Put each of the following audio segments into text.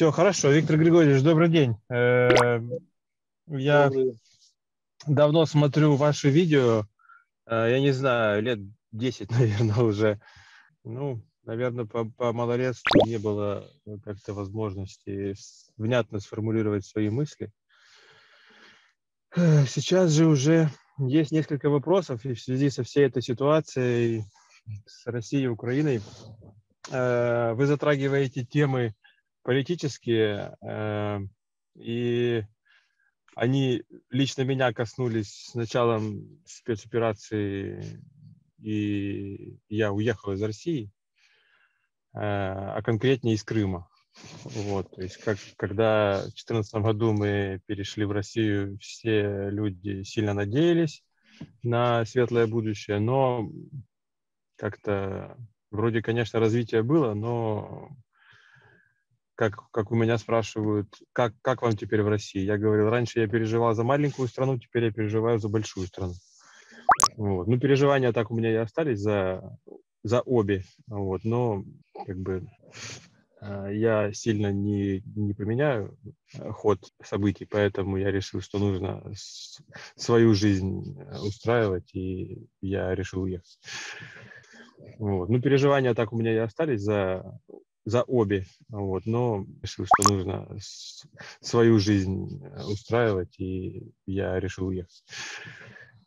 Все хорошо. Виктор Григорьевич, добрый день. Э, я добрый. давно смотрю ваши видео. Э, я не знаю, лет 10, наверное, уже. Ну, наверное, по, по малолетству не было как-то возможности внятно сформулировать свои мысли. Э, сейчас же уже есть несколько вопросов, и в связи со всей этой ситуацией с Россией и Украиной вы затрагиваете темы политические, э, и они лично меня коснулись с началом спецоперации, и я уехал из России, э, а конкретнее из Крыма. Вот, то есть, как, когда в 2014 году мы перешли в Россию, все люди сильно надеялись на светлое будущее, но как-то вроде, конечно, развитие было, но как, как у меня спрашивают, как, как вам теперь в России? Я говорил, раньше я переживал за маленькую страну, теперь я переживаю за большую страну. Вот. Ну, переживания так у меня и остались за, за обе. Вот. Но как бы э, я сильно не, не поменяю э, ход событий, поэтому я решил, что нужно свою жизнь э, устраивать, и я решил уехать. Вот. Ну, переживания так у меня и остались за за обе, вот, но решил, что нужно свою жизнь э, устраивать, и я решил уехать.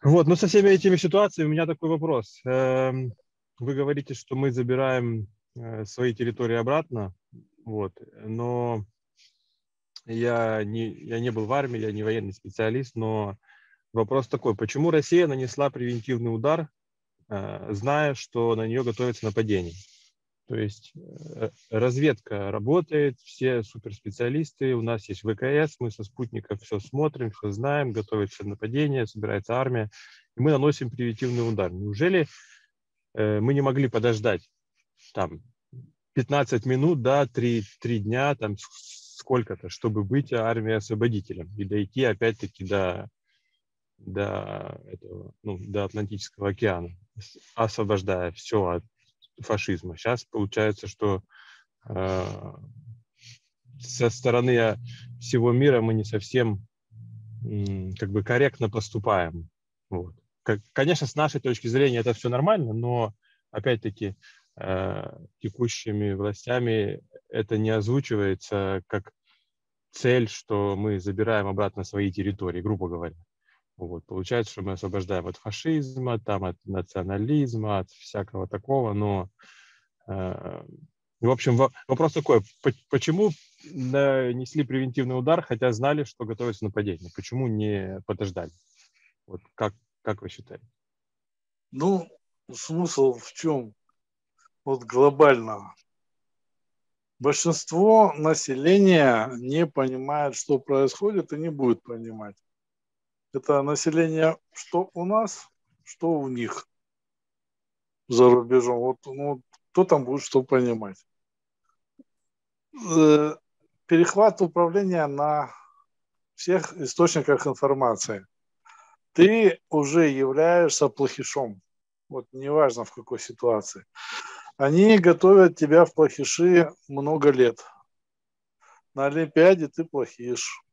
Вот, но со всеми этими ситуациями у меня такой вопрос. Эм, вы говорите, что мы забираем э, свои территории обратно, вот, но я не, я не был в армии, я не военный специалист, но вопрос такой, почему Россия нанесла превентивный удар, э, зная, что на нее готовится нападение? То есть э, разведка работает, все суперспециалисты, у нас есть ВКС, мы со спутников все смотрим, все знаем, готовится нападение, собирается армия, и мы наносим превентивный удар. Неужели э, мы не могли подождать там 15 минут, да, 3, 3 дня, там сколько-то, чтобы быть армией освободителем и дойти опять-таки до, до, этого, ну, до Атлантического океана, освобождая все от фашизма. Сейчас получается, что э, со стороны всего мира мы не совсем э, как бы корректно поступаем. Вот. Как, конечно, с нашей точки зрения это все нормально, но опять-таки э, текущими властями это не озвучивается как цель, что мы забираем обратно свои территории, грубо говоря. Вот, получается, что мы освобождаем от фашизма, там, от национализма, от всякого такого, но, э, в общем, вопрос такой, почему нанесли превентивный удар, хотя знали, что готовится нападение? Почему не подождали? Вот как, как вы считаете? Ну, смысл в чем? Вот глобально. Большинство населения не понимает, что происходит, и не будет понимать. Это население что у нас, что у них за рубежом. Вот ну, кто там будет что понимать. Э, перехват управления на всех источниках информации. Ты уже являешься плохишом. Вот неважно в какой ситуации. Они готовят тебя в плохиши много лет. На Олимпиаде ты плохиш.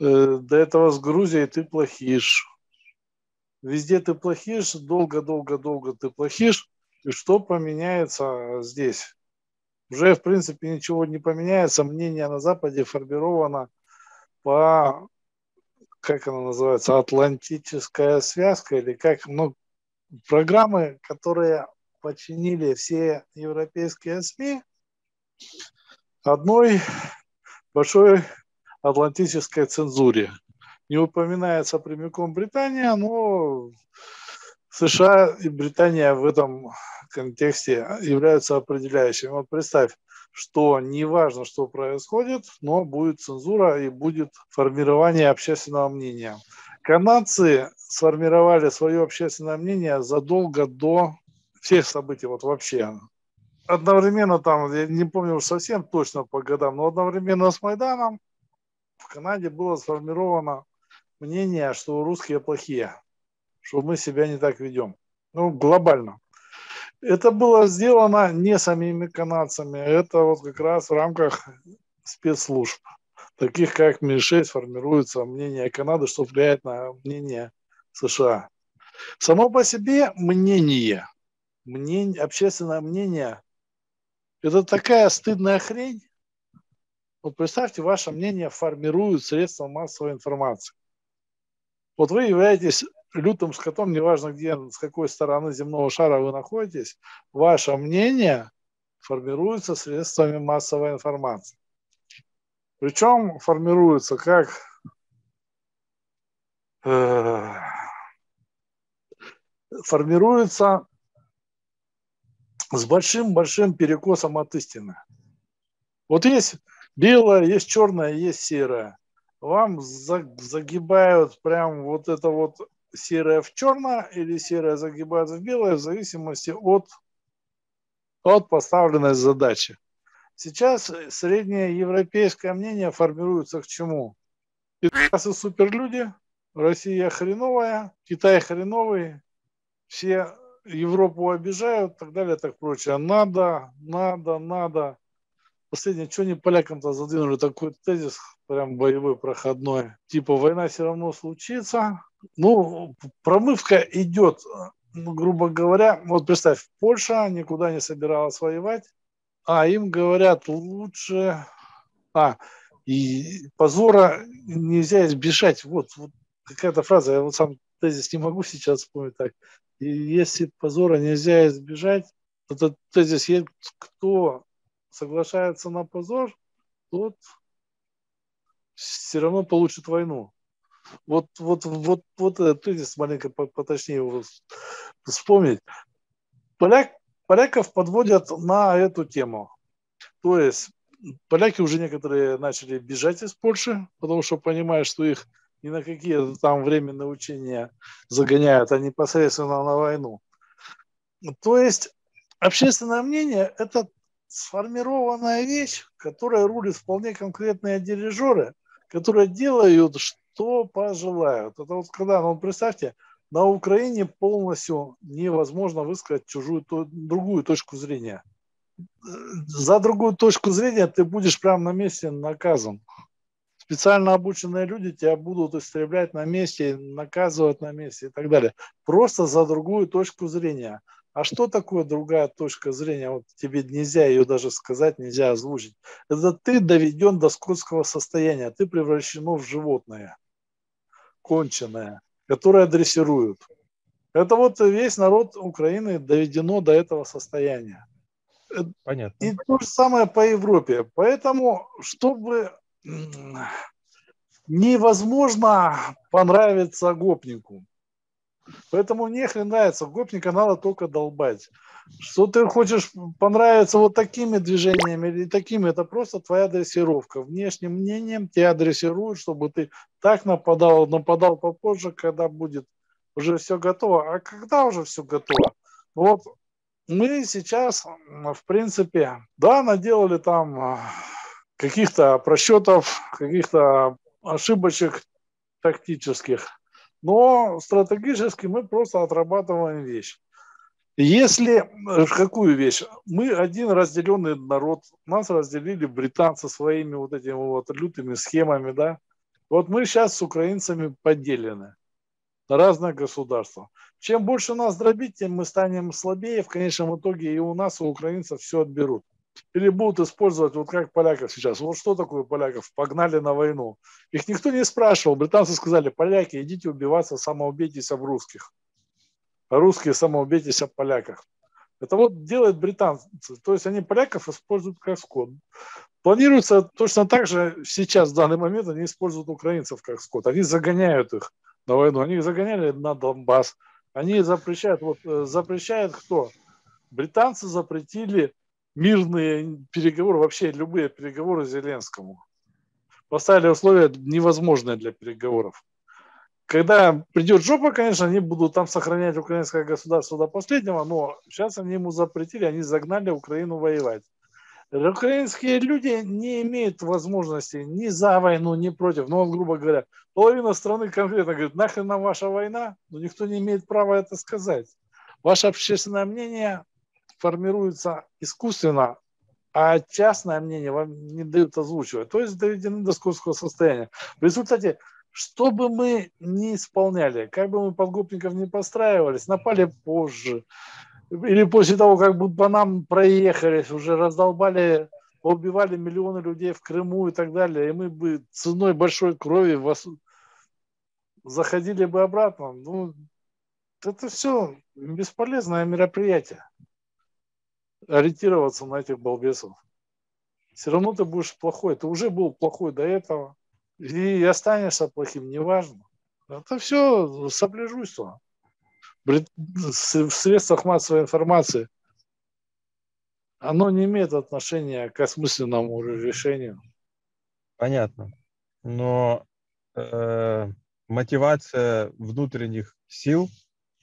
Э, до этого с Грузией ты плохишь. Везде ты плохишь, долго-долго-долго ты плохишь. И что поменяется здесь? Уже, в принципе, ничего не поменяется. Мнение на Западе формировано по, как она называется, атлантическая связка или как, ну, программы, которые подчинили все европейские СМИ одной большой атлантической цензуре. Не упоминается прямиком Британия, но США и Британия в этом контексте являются определяющими. Вот представь, что не важно, что происходит, но будет цензура и будет формирование общественного мнения. Канадцы сформировали свое общественное мнение задолго до всех событий, вот вообще. Одновременно там, я не помню уж совсем точно по годам, но одновременно с Майданом в Канаде было сформировано мнение, что русские плохие, что мы себя не так ведем. Ну, глобально. Это было сделано не самими канадцами, это вот как раз в рамках спецслужб, таких как МИ-6, формируется мнение Канады, что влияет на мнение США. Само по себе мнение, мнение общественное мнение, это такая стыдная хрень. Вот представьте, ваше мнение формируют средства массовой информации. Вот вы являетесь лютым скотом, неважно где, с какой стороны земного шара вы находитесь, ваше мнение формируется средствами массовой информации. Причем формируется как э, формируется с большим-большим перекосом от истины. Вот есть белое, есть черное, есть серое. Вам загибают прям вот это вот серое в черное или серое загибают в белое в зависимости от, от поставленной задачи. Сейчас среднее европейское мнение формируется к чему? Пидорасы суперлюди, Россия хреновая, Китай хреновый, все Европу обижают, так далее, так прочее. Надо, надо, надо. Последнее, что они полякам-то задвинули такой тезис, прям боевой, проходной. Типа, война все равно случится. Ну, промывка идет, ну, грубо говоря. Вот представь, Польша никуда не собиралась воевать, а им говорят, лучше... А, и позора нельзя избежать. Вот, вот какая-то фраза, я вот сам тезис не могу сейчас вспомнить так. И если позора нельзя избежать, то тезис есть, кто соглашается на позор, тот все равно получит войну. Вот, вот, вот, вот этот тезис маленько поточнее его вспомнить. Поляк, поляков подводят на эту тему. То есть поляки уже некоторые начали бежать из Польши, потому что понимают, что их ни на какие там временные учения загоняют, а непосредственно на войну. То есть общественное мнение – это сформированная вещь, которая рулит вполне конкретные дирижеры, которые делают, что пожелают. Это вот когда, ну представьте, на Украине полностью невозможно высказать чужую, другую точку зрения. За другую точку зрения ты будешь прямо на месте наказан специально обученные люди тебя будут истреблять на месте, наказывать на месте и так далее. Просто за другую точку зрения. А что такое другая точка зрения? Вот тебе нельзя ее даже сказать, нельзя озвучить. Это ты доведен до скотского состояния, ты превращено в животное, конченое, которое дрессируют. Это вот весь народ Украины доведено до этого состояния. Понятно. И то же самое по Европе. Поэтому, чтобы невозможно понравиться гопнику. Поэтому мне хрен нравится. Гопника надо только долбать. Что ты хочешь понравиться вот такими движениями или такими, это просто твоя дрессировка. Внешним мнением тебя дрессируют, чтобы ты так нападал, нападал попозже, когда будет уже все готово. А когда уже все готово? Вот мы сейчас, в принципе, да, наделали там каких-то просчетов, каких-то ошибочек тактических. Но стратегически мы просто отрабатываем вещь. Если э, какую вещь? Мы один разделенный народ, нас разделили британцы своими вот этими вот лютыми схемами, да. Вот мы сейчас с украинцами поделены на разные государства. Чем больше нас дробить, тем мы станем слабее. В конечном итоге и у нас, и у украинцев все отберут или будут использовать, вот как поляков сейчас. Вот что такое поляков? Погнали на войну. Их никто не спрашивал. Британцы сказали, поляки, идите убиваться, самоубейтесь об русских. А русские самоубейтесь об поляках. Это вот делают британцы. То есть они поляков используют как скот. Планируется точно так же сейчас, в данный момент, они используют украинцев как скот. Они загоняют их на войну. Они их загоняли на Донбасс. Они запрещают, вот э, запрещают кто? Британцы запретили мирные переговоры, вообще любые переговоры Зеленскому. Поставили условия невозможные для переговоров. Когда придет жопа, конечно, они будут там сохранять украинское государство до последнего, но сейчас они ему запретили, они загнали Украину воевать. Украинские люди не имеют возможности ни за войну, ни против. Ну, грубо говоря, половина страны конкретно говорит, нахрен нам ваша война, но никто не имеет права это сказать. Ваше общественное мнение формируется искусственно а частное мнение вам не дают озвучивать. То есть доведены до скотского состояния. В результате, что бы мы не исполняли, как бы мы подгопников не постраивались, напали позже, или после того, как бы по нам проехались, уже раздолбали, убивали миллионы людей в Крыму и так далее, и мы бы ценой большой крови вас заходили бы обратно. Ну, это все бесполезное мероприятие. Ориентироваться на этих балбесов. Все равно ты будешь плохой. Ты уже был плохой до этого. И останешься плохим, неважно. Это все сопляжуйство. В средствах массовой информации оно не имеет отношения к осмысленному решению. Понятно. Но э, мотивация внутренних сил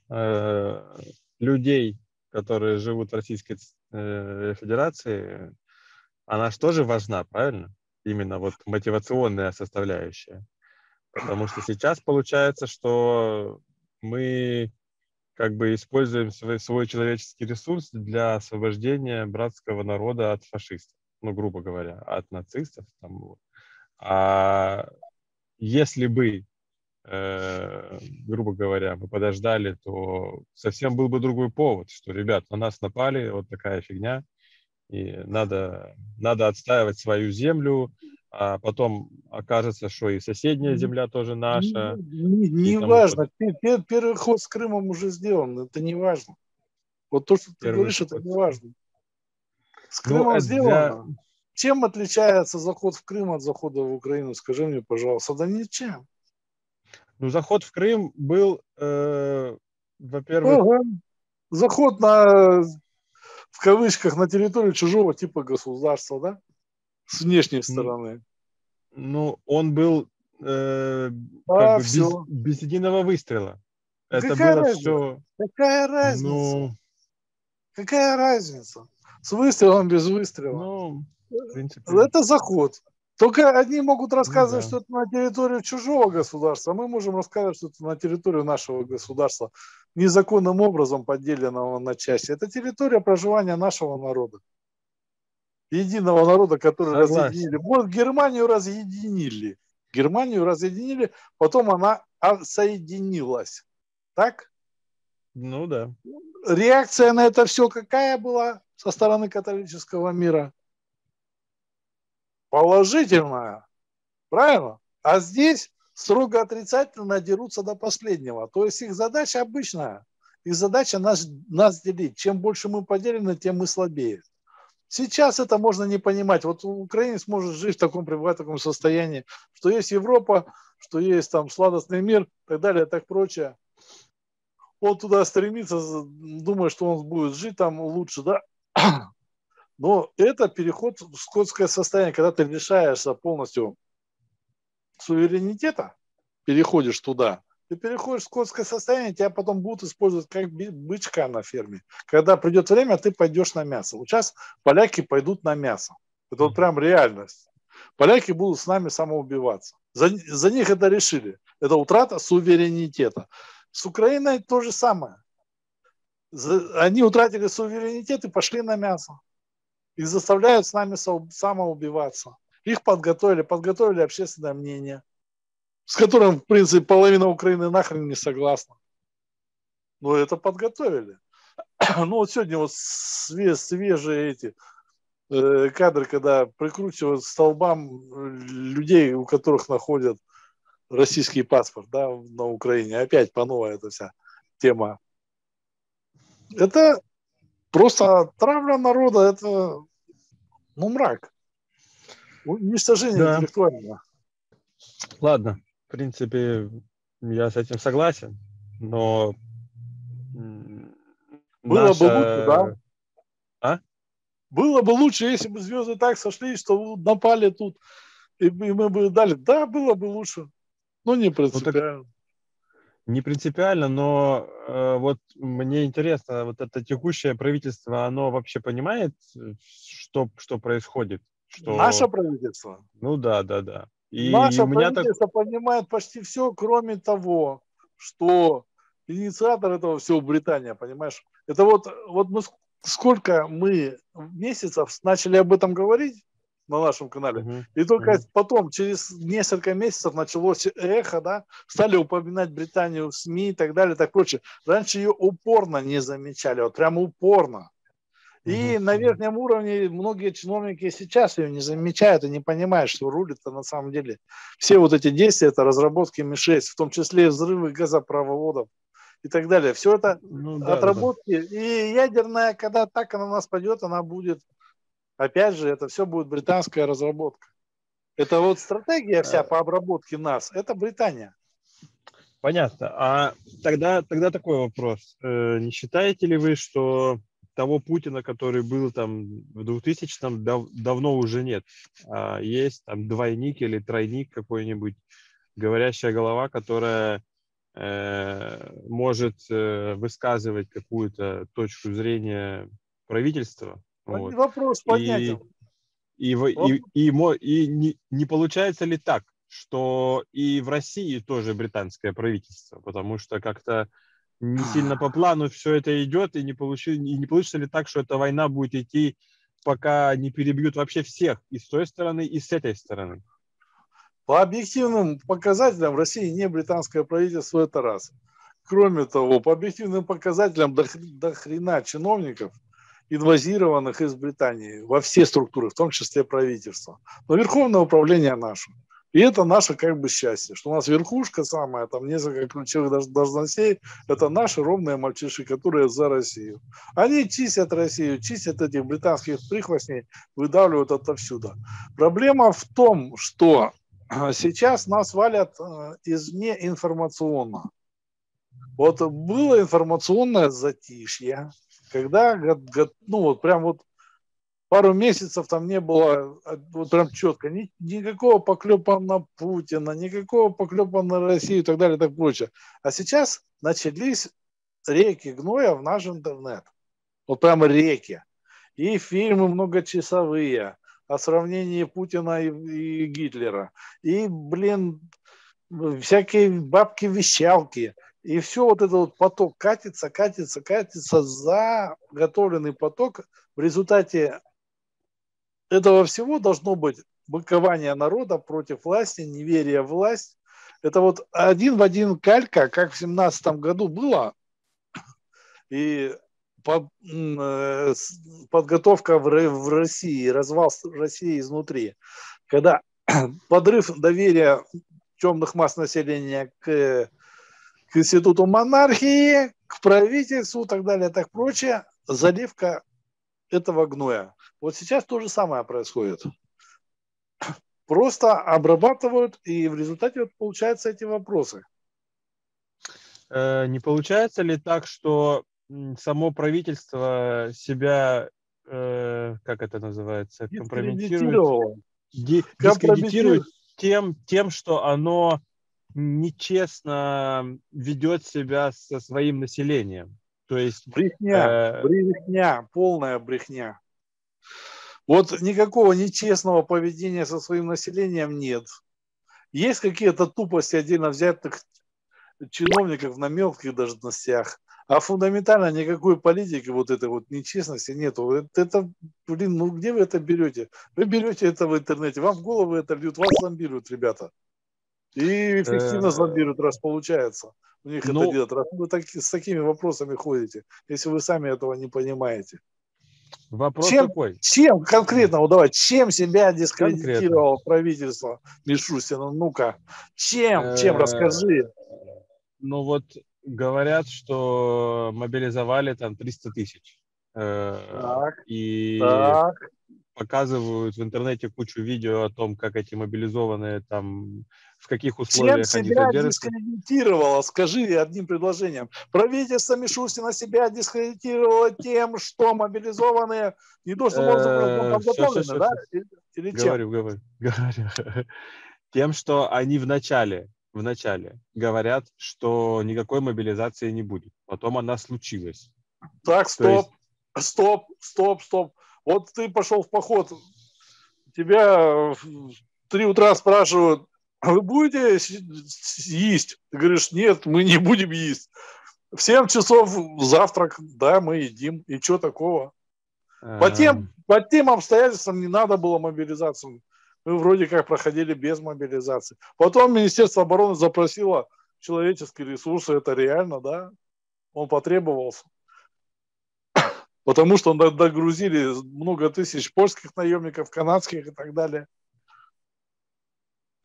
э, людей, которые живут в Российской Федерации, она же тоже важна, правильно? Именно вот мотивационная составляющая. Потому что сейчас получается, что мы как бы используем свой, свой человеческий ресурс для освобождения братского народа от фашистов, ну, грубо говоря, от нацистов. Там, а если бы э, грубо говоря, мы подождали, то совсем был бы другой повод, что, ребят, на нас напали, вот такая фигня, и надо, надо отстаивать свою землю, а потом окажется, что и соседняя земля тоже наша. Не, не важно, пер, первый ход с Крымом уже сделан, это не важно. Вот то, что ты первый говоришь, ход. это не важно. С ну, Крымом ну, сделано. Для... Чем отличается заход в Крым от захода в Украину? Скажи мне, пожалуйста. Да ничем. Ну, заход в Крым был, э, во-первых... Ага. Заход на, в кавычках, на территорию чужого типа государства, да? С внешней стороны. Ну, он был э, а, бы без, без единого выстрела. Это Какая было разница? все... Какая разница? Ну... Какая разница? С выстрелом, без выстрела. Ну, в принципе... Это заход. Только одни могут рассказывать, ну, да. что это на территорию чужого государства, а мы можем рассказывать, что это на территорию нашего государства, незаконным образом поделенного на части. Это территория проживания нашего народа. Единого народа, который Согласен. разъединили. Вот Германию разъединили. Германию разъединили, потом она соединилась. Так? Ну да. Реакция на это все какая была со стороны католического мира? Положительная. Правильно? А здесь строго отрицательно дерутся до последнего. То есть их задача обычная. Их задача нас, нас делить. Чем больше мы поделены, тем мы слабее. Сейчас это можно не понимать. Вот украинец может жить в таком, пребывать в таком состоянии, что есть Европа, что есть там сладостный мир и так далее, и так прочее. Он туда стремится, думая, что он будет жить там лучше, да? Но это переход в скотское состояние, когда ты лишаешься полностью суверенитета, переходишь туда, ты переходишь в скотское состояние, тебя потом будут использовать как бычка на ферме. Когда придет время, ты пойдешь на мясо. Вот сейчас поляки пойдут на мясо. Это вот прям реальность. Поляки будут с нами самоубиваться. За, за них это решили. Это утрата суверенитета. С Украиной то же самое. За, они утратили суверенитет и пошли на мясо и заставляют с нами самоубиваться. Их подготовили, подготовили общественное мнение, с которым, в принципе, половина Украины нахрен не согласна. Но это подготовили. Ну вот сегодня вот свежие эти э, кадры, когда прикручивают столбам людей, у которых находят российский паспорт да, на Украине. Опять по новой эта вся тема. Это Просто травля народа – это ну, мрак. Уничтожение да. интеллектуального. Ладно, в принципе, я с этим согласен, но было наша... бы лучше, да? А? Было бы лучше, если бы звезды так сошли, что напали тут, и мы бы дали. Да, было бы лучше. Но не принципиально. Ну, так не принципиально, но э, вот мне интересно, вот это текущее правительство, оно вообще понимает, что, что происходит? Что... Наше правительство? Ну да, да, да. И Наше правительство так... понимает почти все, кроме того, что инициатор этого всего Британия, понимаешь? Это вот, вот мы сколько мы месяцев начали об этом говорить на нашем канале, угу. и только угу. потом, через несколько месяцев началось эхо, да, стали упоминать Британию в СМИ и так далее, так прочее. Раньше ее упорно не замечали, вот прямо упорно. И на верхнем уровне многие чиновники сейчас ее не замечают и не понимают, что рулит-то на самом деле. Все вот эти действия, это разработки Ми-6, в том числе взрывы газопроводов и так далее. Все это ну, да, отработки. Да. И ядерная, когда атака на нас пойдет, она будет, опять же, это все будет британская разработка. Это вот стратегия вся по обработке нас, это Британия. Понятно. А тогда, тогда такой вопрос. Э, не считаете ли вы, что того Путина, который был там в 2000-м, дав, давно уже нет. А есть там двойник или тройник какой-нибудь, говорящая голова, которая э, может э, высказывать какую-то точку зрения правительства. Вот. Вопрос понятен. И, и, и, и, и, и не, не получается ли так, что и в России тоже британское правительство, потому что как-то не сильно по плану все это идет, и не, получи, и не получится ли так, что эта война будет идти, пока не перебьют вообще всех, и с той стороны, и с этой стороны? По объективным показателям в России не британское правительство, это раз. Кроме того, по объективным показателям до, до хрена чиновников, инвазированных из Британии во все структуры, в том числе правительство. Но Верховное управление наше – и это наше как бы счастье, что у нас верхушка самая, там несколько ключевых должностей, это наши ровные мальчиши, которые за Россию. Они чистят Россию, чистят этих британских прихвостней, выдавливают отовсюду. Проблема в том, что а, сейчас нас валят а, извне информационно. Вот было информационное затишье, когда, ну вот прям вот пару месяцев там не было а, вот прям четко ни, никакого поклепа на Путина, никакого поклепа на Россию и так далее и так прочее. А сейчас начались реки гноя в наш интернет. Вот прямо реки. И фильмы многочасовые о сравнении Путина и, и Гитлера. И, блин, всякие бабки-вещалки. И все вот этот вот поток катится, катится, катится, заготовленный поток. В результате этого всего должно быть быкование народа против власти, неверие в власть. Это вот один в один калька, как в семнадцатом году было, и э, подготовка в России, развал России изнутри, когда подрыв доверия темных масс населения к, к институту монархии, к правительству и так далее, так прочее, заливка этого гноя. Вот сейчас то же самое происходит. Просто обрабатывают, и в результате вот получаются эти вопросы. Э, не получается ли так, что само правительство себя, э, как это называется, компрометирует, дискредитирует тем, тем, что оно нечестно ведет себя со своим населением? То есть брехня, э... брехня, полная брехня. Вот никакого нечестного поведения со своим населением нет. Есть какие-то тупости отдельно взятых чиновников на мелких должностях, а фундаментально никакой политики вот этой вот нечестности нету. Это, это, блин, ну где вы это берете? Вы берете это в интернете, вам в голову это льют, вас зомбируют, ребята. И эффективно э, зомбируют, раз получается у них ну, это делать, раз вы так, с такими вопросами ходите, если вы сами этого не понимаете. Вопрос чем, такой. Чем конкретно, вот давай, чем себя дискредитировало конкретно. правительство Мишустина? Ну-ка, чем, чем, расскажи. Ну вот говорят, что мобилизовали там 300 тысяч. Э, так, и так. показывают в интернете кучу видео о том, как эти мобилизованные там в каких условиях Чем себя они дискредитировало, скажи одним предложением. Правительство Мишустина себя дискредитировало тем, что мобилизованные не то, что можно подготовлены, да? Или? Говорю, говорю, говорю. Тем, что они в начале, в начале говорят, что никакой мобилизации не будет. Потом она случилась. Так, стоп, есть... стоп, стоп, стоп. Вот ты пошел в поход, тебя в три утра спрашивают, а вы будете есть? Ты говоришь, нет, мы не будем есть. В 7 часов завтрак, да, мы едим. И что такого? По тем, по тем обстоятельствам не надо было мобилизацию. Мы вроде как проходили без мобилизации. Потом Министерство обороны запросило человеческие ресурсы, это реально, да, он потребовался. Потому что догрузили много тысяч польских наемников, канадских и так далее.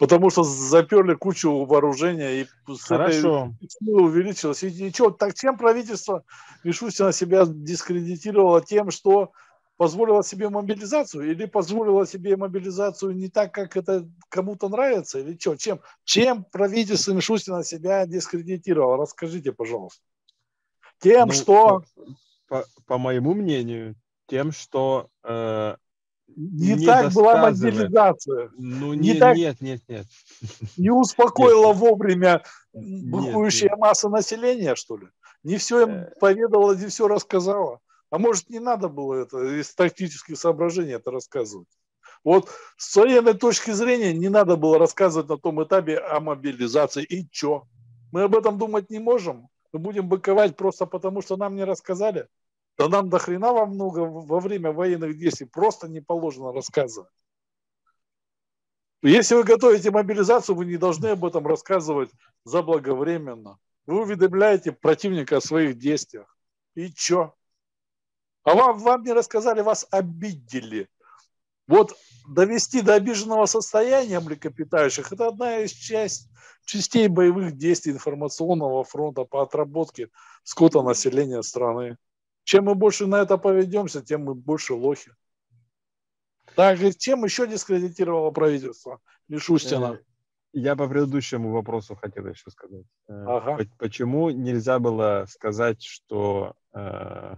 Потому что заперли кучу вооружения и Хорошо. сила увеличилась. И, и что, так чем правительство Мишустина себя дискредитировало тем, что позволила себе мобилизацию или позволила себе мобилизацию не так, как это кому-то нравится, или что? Чем, чем правительство Мишустина себя дискредитировало? Расскажите, пожалуйста. Тем, ну, что... По, по моему мнению, тем, что э, не, не так была мобилизация. Ну не, не так, нет, нет, нет. Не успокоила нет, вовремя бухующая масса населения, что ли? Не все им э. поведала, не все рассказала. А может, не надо было это из тактических соображений это рассказывать. Вот с военной точки зрения не надо было рассказывать на том этапе о мобилизации. И что? Мы об этом думать не можем. Мы будем быковать просто потому, что нам не рассказали. Да нам до хрена во много во время военных действий просто не положено рассказывать. Если вы готовите мобилизацию, вы не должны об этом рассказывать заблаговременно. Вы уведомляете противника о своих действиях. И чё? А вам, вам не рассказали, вас обидели. Вот довести до обиженного состояния млекопитающих – это одна из часть, частей боевых действий информационного фронта по отработке скота населения страны. Чем мы больше на это поведемся, тем мы больше лохи. Так, чем еще дискредитировало правительство Мишустина? Э, я по предыдущему вопросу хотел еще сказать. Э, ага. Почему нельзя было сказать, что э,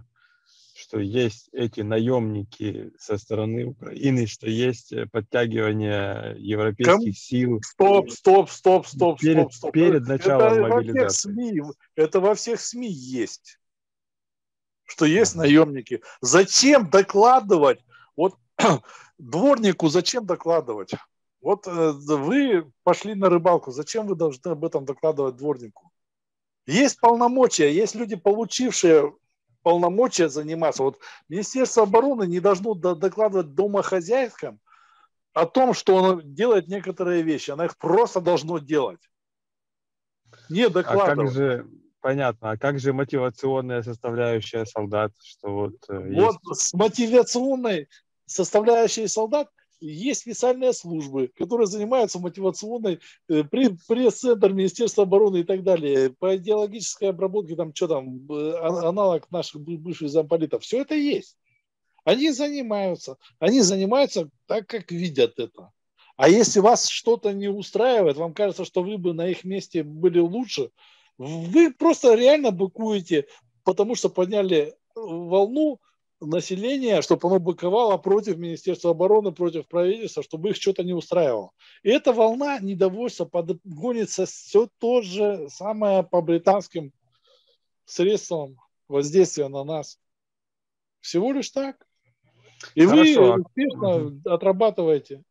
что есть эти наемники со стороны Украины, что есть подтягивание европейских Ком... сил. Стоп, стоп, стоп, стоп, перед, стоп, стоп. Перед началом это мобилизации. Во всех СМИ, это во всех СМИ есть, что есть наемники. Зачем докладывать? Вот дворнику зачем докладывать? Вот э, вы пошли на рыбалку, зачем вы должны об этом докладывать дворнику? Есть полномочия, есть люди, получившие полномочия заниматься. Вот Министерство обороны не должно докладывать домохозяйкам о том, что оно делает некоторые вещи. Оно их просто должно делать. Не докладывать. А как же, понятно, а как же мотивационная составляющая солдат? Что вот, э, вот есть... с мотивационной составляющей солдат – есть специальные службы, которые занимаются мотивационной, э, пресс-центр Министерства обороны и так далее, по идеологической обработке, там что там, э, аналог наших бывших замполитов, все это есть. Они занимаются, они занимаются так, как видят это. А если вас что-то не устраивает, вам кажется, что вы бы на их месте были лучше, вы просто реально быкуете, потому что подняли волну, населения, чтобы оно быковало против Министерства обороны, против правительства, чтобы их что-то не устраивало. И эта волна недовольства подгонится все то же самое по британским средствам воздействия на нас. Всего лишь так. И Хорошо. вы успешно угу. отрабатываете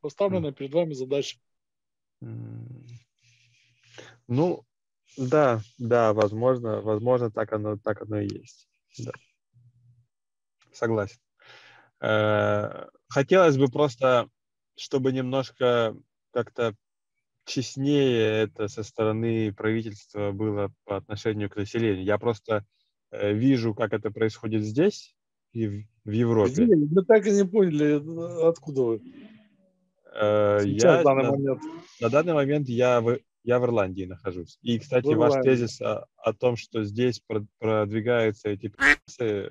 поставленные перед вами задачи. Ну, да, да, возможно, возможно, так оно, так оно и есть. Да согласен. Э, хотелось бы просто, чтобы немножко как-то честнее это со стороны правительства было по отношению к населению. Я просто э, вижу, как это происходит здесь и в, Европе. Мы так и не поняли, откуда вы. Э, Сейчас, я, данный на, момент. на данный момент я в, я в Ирландии нахожусь. И, кстати, ваш тезис о, о том, что здесь продвигаются эти процессы,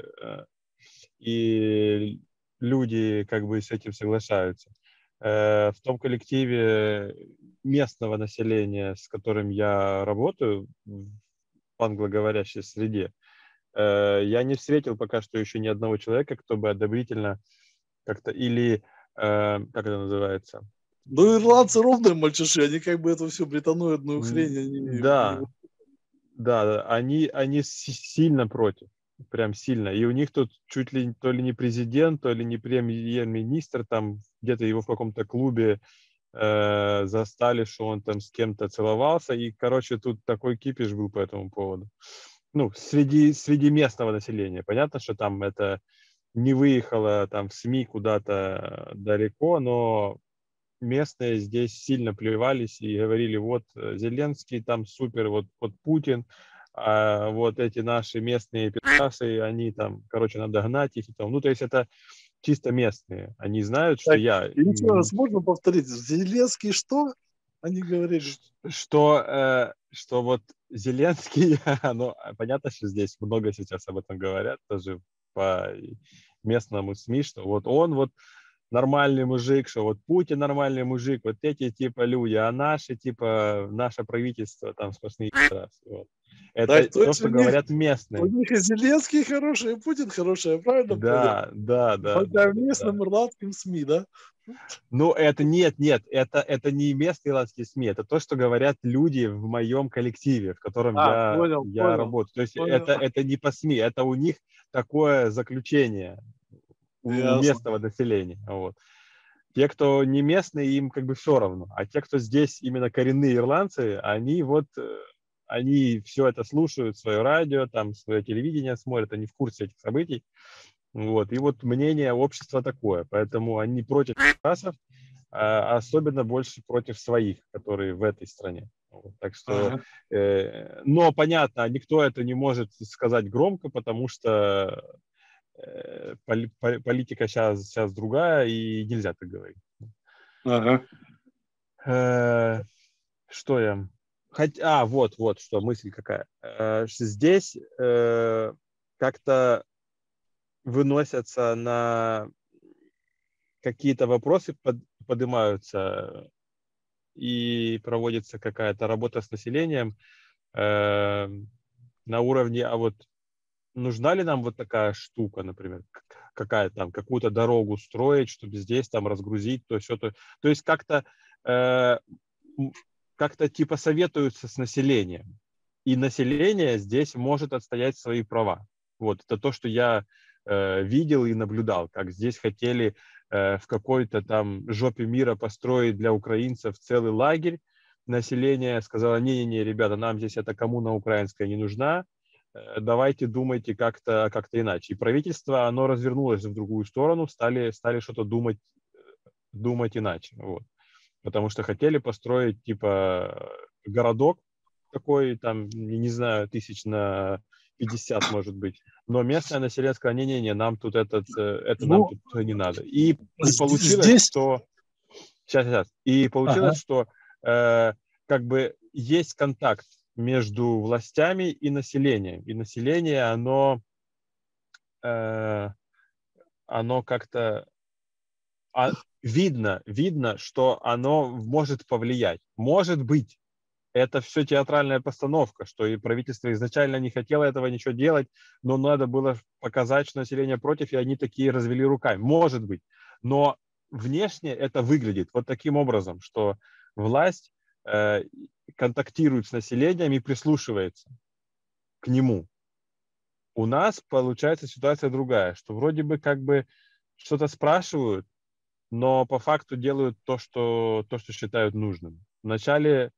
и люди как бы с этим соглашаются. Э, в том коллективе местного населения, с которым я работаю, в англоговорящей среде, э, я не встретил пока что еще ни одного человека, кто бы одобрительно как-то или э, как это называется? Ну, ирландцы ровные мальчиши, они как бы эту всю британоидную хрень... Они... Да, да, они, они сильно против прям сильно. И у них тут чуть ли то ли не президент, то ли не премьер-министр, там где-то его в каком-то клубе э, застали, что он там с кем-то целовался. И, короче, тут такой кипиш был по этому поводу. Ну, среди, среди местного населения. Понятно, что там это не выехала там в СМИ куда-то далеко, но местные здесь сильно плевались и говорили, вот э, Зеленский там супер, вот, вот Путин, а вот эти наши местные пидорасы, они там, короче, надо гнать их. Там. Ну, то есть это чисто местные. Они знают, что так, я... Еще раз можно повторить? Зеленский что? Они говорили. Что, э, что вот Зеленский, ну, понятно, что здесь много сейчас об этом говорят, тоже по местному СМИ, что вот он вот нормальный мужик, что вот Путин нормальный мужик, вот эти типа люди, а наши типа, наше правительство там сплошные раз. Вот. Это так, то, что говорят местные. У них и Зеленский хороший, и Путин хороший, правильно? Да, да, да. Хотя да, местным да. ирландским СМИ, да? Ну, это нет, нет, это, это не местные ирландские СМИ, это то, что говорят люди в моем коллективе, в котором а, я, понял, я понял, работаю. То есть это, это не по СМИ, это у них такое заключение Ясно. местного населения. Вот. Те, кто не местные, им как бы все равно. А те, кто здесь именно коренные ирландцы, они вот э, они все это слушают, свое радио, там, свое телевидение смотрят, они в курсе этих событий. Вот. И вот мнение общества такое. Поэтому они против расов, а особенно больше против своих, которые в этой стране. Вот. Так что, ага. э, но понятно, никто это не может сказать громко, потому что э, политика сейчас, сейчас другая, и нельзя так говорить. Ага. Э, что я? Хотя, а, вот, вот, что мысль какая. Э, здесь э, как-то выносятся на какие-то вопросы, под, поднимаются и проводится какая-то работа с населением э, на уровне, а вот нужна ли нам вот такая штука, например, какая там, какую-то дорогу строить, чтобы здесь там разгрузить то все то. То есть как-то э, как-то типа советуются с населением. И население здесь может отстоять свои права. Вот это то, что я э, видел и наблюдал, как здесь хотели э, в какой-то там жопе мира построить для украинцев целый лагерь. Население сказало, не-не-не, ребята, нам здесь эта коммуна украинская не нужна, давайте думайте как-то как иначе. И правительство, оно развернулось в другую сторону, стали, стали что-то думать, э, думать иначе. Вот потому что хотели построить типа городок такой, там, не знаю, тысяч на 50, может быть. Но местное население сказало, не-не-не, нам тут этот, э, это ну, нам тут не надо. И, и получилось, здесь... что... Сейчас, сейчас. И получилось, ага. что э, как бы есть контакт между властями и населением. И население, оно, э, оно как-то а, видно, видно, что оно может повлиять. Может быть, это все театральная постановка, что и правительство изначально не хотело этого ничего делать, но надо было показать, что население против, и они такие развели руками. Может быть. Но внешне это выглядит вот таким образом, что власть контактирует с населением и прислушивается к нему. У нас получается ситуация другая, что вроде бы как бы что-то спрашивают, но по факту делают то, что, то, что считают нужным. Вначале,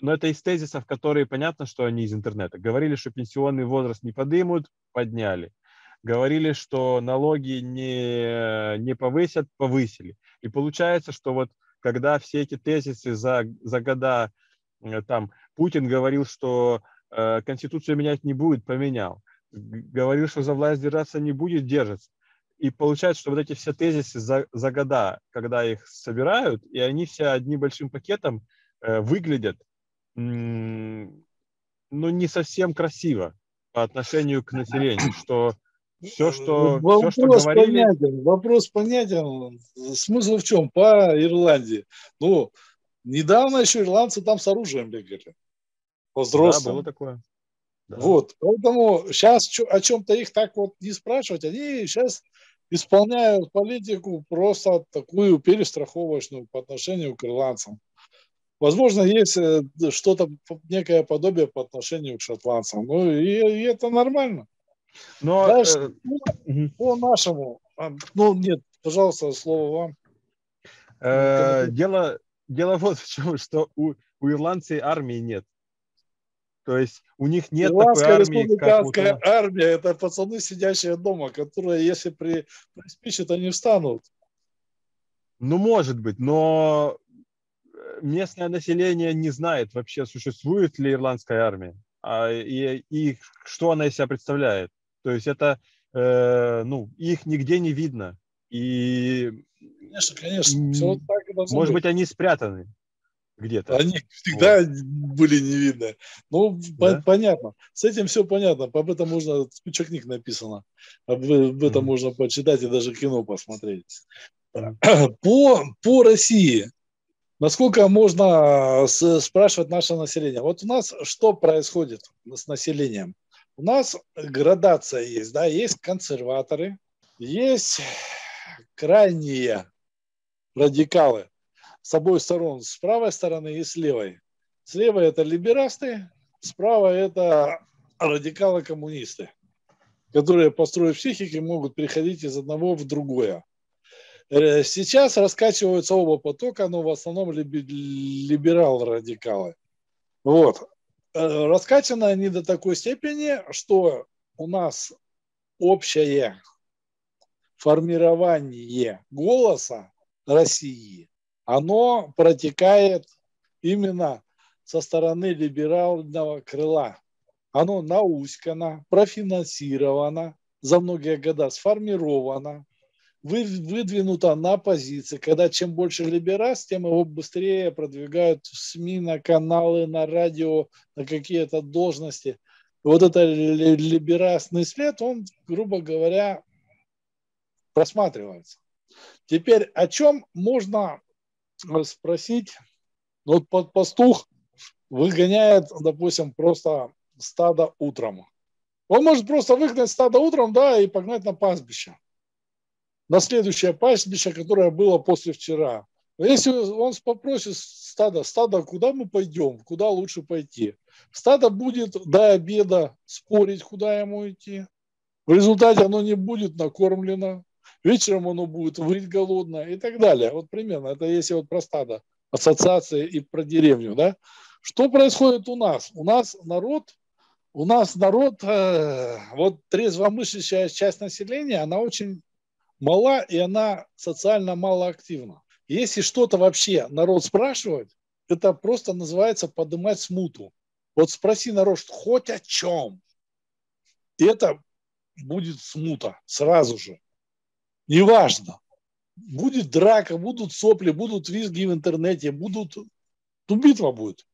но это из тезисов, которые понятно, что они из интернета. Говорили, что пенсионный возраст не подымут, подняли. Говорили, что налоги не, не повысят, повысили. И получается, что вот когда все эти тезисы за, за года, э, там, Путин говорил, что э, Конституцию менять не будет, поменял. Говорил, что за власть держаться не будет, держится. И получается, что вот эти все тезисы за, за года, когда их собирают, и они все одним большим пакетом э, выглядят, м- ну, не совсем красиво по отношению к населению, что все, что, вопрос все, что говорили... Понятен, вопрос понятен. Смысл в чем? По Ирландии. Ну, недавно еще ирландцы там с оружием бегали. По взрослым. Да, было такое. Да. Вот, поэтому сейчас о чем-то их так вот не спрашивать, они сейчас исполняют политику просто такую перестраховочную по отношению к ирландцам. Возможно, есть э, что-то, некое подобие по отношению к шотландцам. Ну, и, и это нормально. Но Дальше, э... по нашему. А, ну, нет, пожалуйста, слово вам. Э, дело, дело вот в чем, что у, у ирландцев армии нет. То есть у них нет Ирландская такой армии, республиканская как вот армия – это пацаны, сидящие дома, которые, если при, приспичат, они встанут. Ну, может быть, но местное население не знает вообще, существует ли ирландская армия а, и, и что она из себя представляет. То есть это, э, ну, их нигде не видно. И, конечно, конечно, все так и может быть. быть, они спрятаны где-то. Они всегда вот. были не видны. Ну, да? по- понятно. С этим все понятно. Об этом можно, куча книг написано. Об, об этом mm можно почитать и даже кино посмотреть. По, по России, насколько можно спрашивать наше население? Вот у нас что происходит с населением? У нас градация есть, да, есть консерваторы, есть крайние радикалы, с обоих сторон, с правой стороны и с левой. Слева это либерасты, справа это радикалы-коммунисты, которые, построив психики, могут переходить из одного в другое. Э, сейчас раскачиваются оба потока, но в основном либерал-радикалы. Вот. Э, раскачаны они до такой степени, что у нас общее формирование голоса России оно протекает именно со стороны либерального крыла. Оно науськано, профинансировано, за многие года сформировано, выдвинуто на позиции, когда чем больше либерас, тем его быстрее продвигают в СМИ, на каналы, на радио, на какие-то должности. Вот этот либерасный след, он, грубо говоря, просматривается. Теперь о чем можно спросить, ну, вот под пастух выгоняет, допустим, просто стадо утром. Он может просто выгнать стадо утром, да, и погнать на пастбище. На следующее пастбище, которое было после вчера. Но если он попросит стадо, стадо, куда мы пойдем, куда лучше пойти? Стадо будет до обеда спорить, куда ему идти. В результате оно не будет накормлено, вечером оно будет выть голодное и так далее. Вот примерно, это если вот про стадо, ассоциации и про деревню, да. Что происходит у нас? У нас народ, у нас народ, э, вот трезвомыслящая часть населения, она очень мала и она социально малоактивна. Если что-то вообще народ спрашивает, это просто называется поднимать смуту. Вот спроси народ хоть о чем. И это будет смута сразу же. Неважно. Будет драка, будут сопли, будут визги в интернете, будут... Ну, битва будет.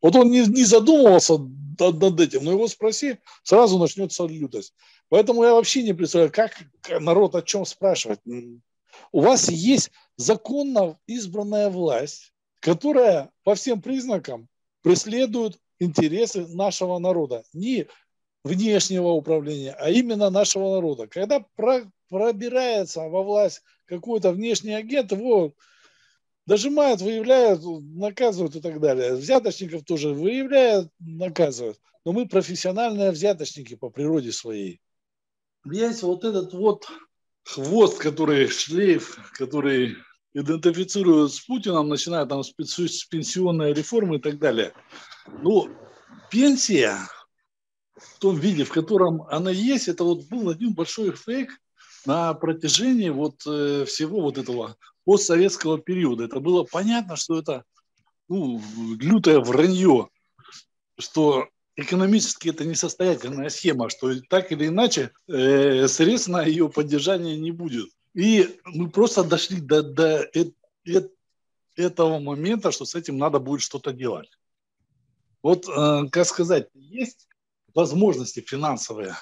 Вот он не, не задумывался над этим, но его спроси, сразу начнется лютость. Поэтому я вообще не представляю, как народ о чем спрашивать. У вас есть законно избранная власть, которая по всем признакам преследует интересы нашего народа. Не внешнего управления, а именно нашего народа. Когда пробирается во власть какой-то внешний агент, его дожимают, выявляют, наказывают и так далее. Взяточников тоже выявляют, наказывают. Но мы профессиональные взяточники по природе своей. Есть вот этот вот хвост, который шлейф, который идентифицируют с Путиным, начиная там с пенсионной реформы и так далее. Ну, пенсия в том виде, в котором она есть, это вот был один большой фейк на протяжении вот э, всего вот этого постсоветского периода. Это было понятно, что это ну, лютое вранье, что экономически это несостоятельная схема, что так или иначе э, средств на ее поддержание не будет. И мы просто дошли до, до э, э, этого момента, что с этим надо будет что-то делать. Вот, э, как сказать, есть возможности финансовые.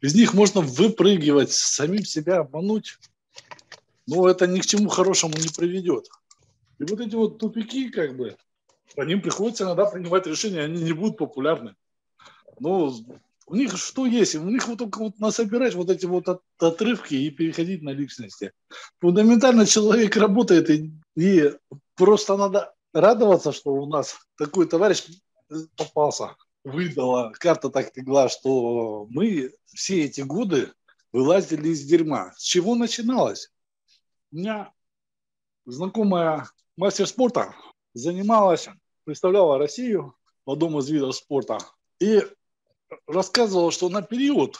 Из них можно выпрыгивать, самим себя обмануть. Но это ни к чему хорошему не приведет. И вот эти вот тупики, как бы, по ним приходится иногда принимать решения, они не будут популярны. Но у них что есть? У них вот только вот насобирать вот эти вот отрывки и переходить на личности. Фундаментально человек работает, и, и просто надо радоваться, что у нас такой товарищ попался выдала, карта так легла, что мы все эти годы вылазили из дерьма. С чего начиналось? У меня знакомая мастер спорта занималась, представляла Россию в одном из видов спорта. И рассказывал, что на период,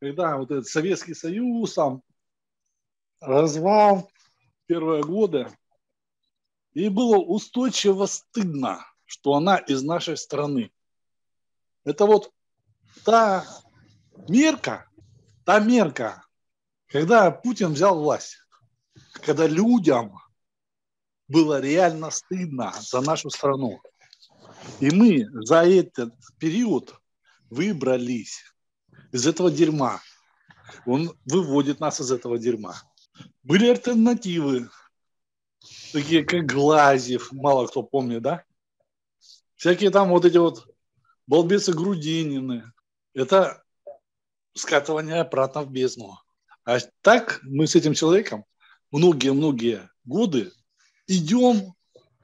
когда вот этот Советский Союз, там, развал, первые годы, ей было устойчиво стыдно, что она из нашей страны. Это вот та мерка, та мерка, когда Путин взял власть, когда людям было реально стыдно за нашу страну. И мы за этот период выбрались из этого дерьма. Он выводит нас из этого дерьма. Были альтернативы, такие как Глазев, мало кто помнит, да? Всякие там вот эти вот балбесы Грудинины. Это скатывание обратно в бездну. А так мы с этим человеком многие-многие годы идем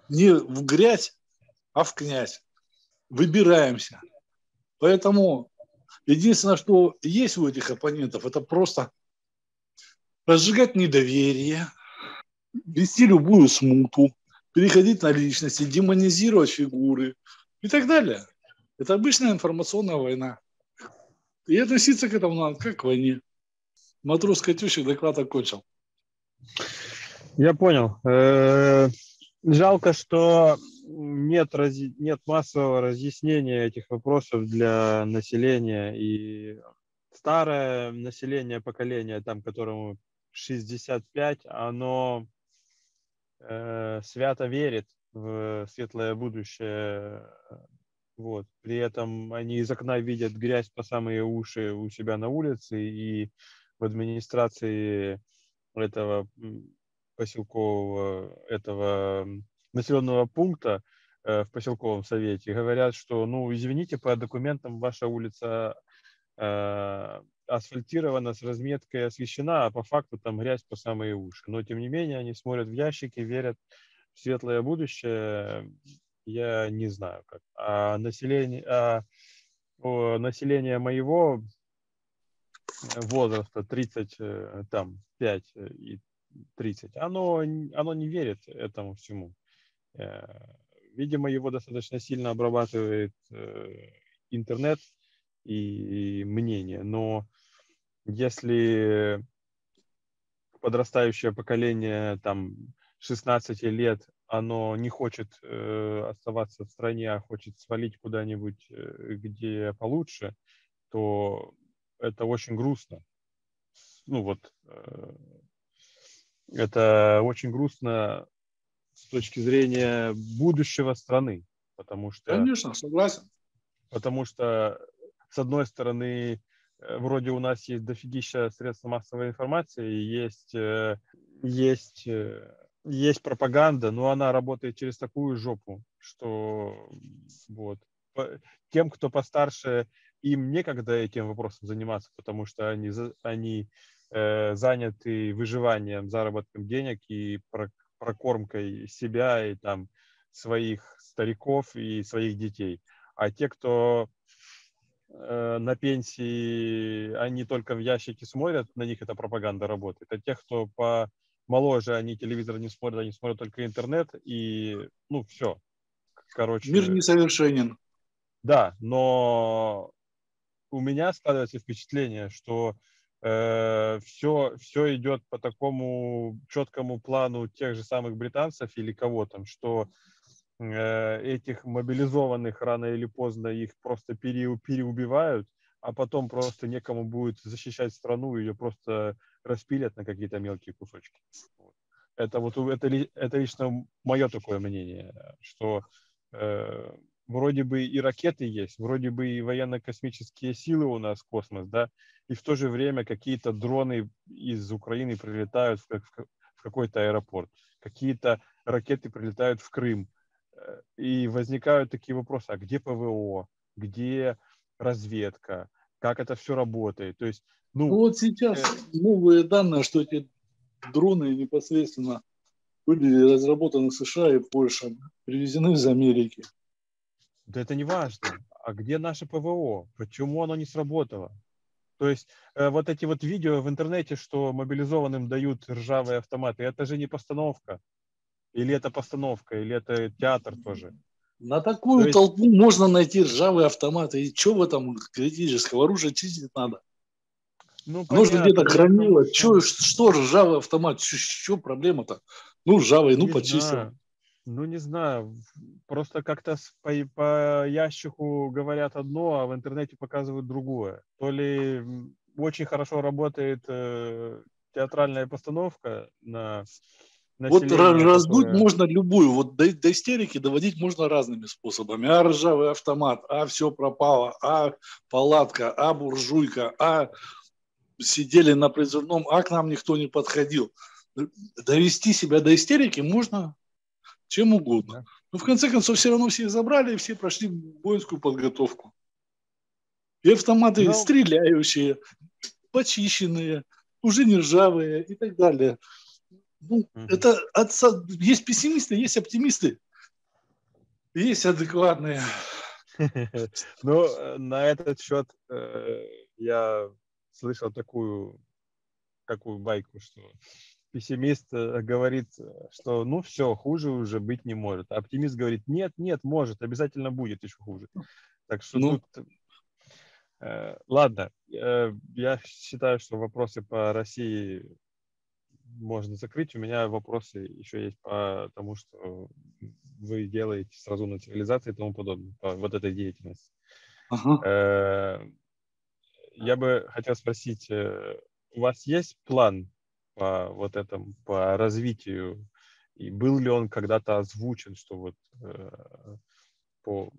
не в грязь, а в князь. Выбираемся. Поэтому единственное, что есть у этих оппонентов, это просто разжигать недоверие, вести любую смуту, переходить на личности, демонизировать фигуры и так далее. Это обычная информационная война. И относиться к этому надо как к войне. Матрос Катющик доклад окончил. Я понял. Э, жалко, что нет, нет массового разъяснения этих вопросов для населения. И старое население, поколение, там, которому 65, оно э, свято верит в светлое будущее. Вот. При этом они из окна видят грязь по самые уши у себя на улице, и в администрации этого поселкового, этого населенного пункта э, в поселковом совете говорят, что, ну, извините, по документам ваша улица э, асфальтирована с разметкой освещена, а по факту там грязь по самые уши. Но, тем не менее, они смотрят в ящики, верят в светлое будущее. Я не знаю как. А население, а, население моего возраста 30, э, там, 5 и 30, оно, оно не верит этому всему. Э, видимо, его достаточно сильно обрабатывает э, интернет и мнение, но если подрастающее поколение там 16 лет, оно не хочет э, оставаться в стране, а хочет свалить куда-нибудь, э, где получше, то это очень грустно. Ну вот, э, это очень грустно с точки зрения будущего страны, потому что... Конечно, согласен. Потому что, с одной стороны, э, вроде у нас есть дофигища средств массовой информации, есть, э, есть, есть пропаганда, но она работает через такую жопу, что вот. Тем, кто постарше, им некогда этим вопросом заниматься, потому что они, они э, заняты выживанием, заработком денег и прокормкой себя и там своих стариков и своих детей. А те, кто э, на пенсии, они только в ящике смотрят, на них эта пропаганда работает. А те, кто по моложе, они телевизор не смотрят, они смотрят только интернет и, ну, все. Короче. Мир несовершенен. Да, но у меня складывается впечатление, что э, все, все идет по такому четкому плану тех же самых британцев или кого там, что э, этих мобилизованных рано или поздно их просто пере, переубивают, а потом просто некому будет защищать страну, ее просто распилят на какие-то мелкие кусочки. Это вот это, это лично мое такое мнение, что э, вроде бы и ракеты есть, вроде бы и военно-космические силы у нас, космос, да, и в то же время какие-то дроны из Украины прилетают в, в какой-то аэропорт, какие-то ракеты прилетают в Крым, э, и возникают такие вопросы, а где ПВО, где разведка, как это все работает, то есть, ну... Вот сейчас э... новые данные, что эти дроны непосредственно были разработаны в США и Польше, привезены из Америки. Да это не важно. А где наше ПВО? Почему оно не сработало? То есть э, вот эти вот видео в интернете, что мобилизованным дают ржавые автоматы, это же не постановка. Или это постановка, или это театр тоже. На такую есть... толпу можно найти ржавые автоматы. И что в этом критического оружия чистить надо? Ну, Нужно где-то хранилось. Что, что ржавый автомат? Что проблема-то? Ну, ржавый, ну, почистил. Ну, не знаю. Просто как-то по, по ящику говорят одно, а в интернете показывают другое. То ли очень хорошо работает э, театральная постановка на вот раздуть которое... можно любую, вот до, до истерики доводить можно разными способами. А ржавый автомат, а все пропало, а палатка, а буржуйка, а сидели на призывном, а к нам никто не подходил. Довести себя до истерики можно чем угодно. Но в конце концов все равно все забрали, и все прошли воинскую подготовку. И автоматы Но... стреляющие, почищенные, уже не ржавые и так далее. Ну, угу. это от, есть пессимисты, есть оптимисты, есть адекватные. Ну, на этот счет э, я слышал такую, такую байку, что пессимист э, говорит, что ну все, хуже уже быть не может. А оптимист говорит, нет, нет, может, обязательно будет еще хуже. Так что ну, тут... Э, ладно, э, я считаю, что вопросы по России можно закрыть. У меня вопросы еще есть по тому, что вы делаете с разумной цивилизацией и тому подобное, по вот этой деятельности. Ага. Э, я бы хотел спросить, у вас есть план по вот этому, по развитию, и был ли он когда-то озвучен, что вот э, по,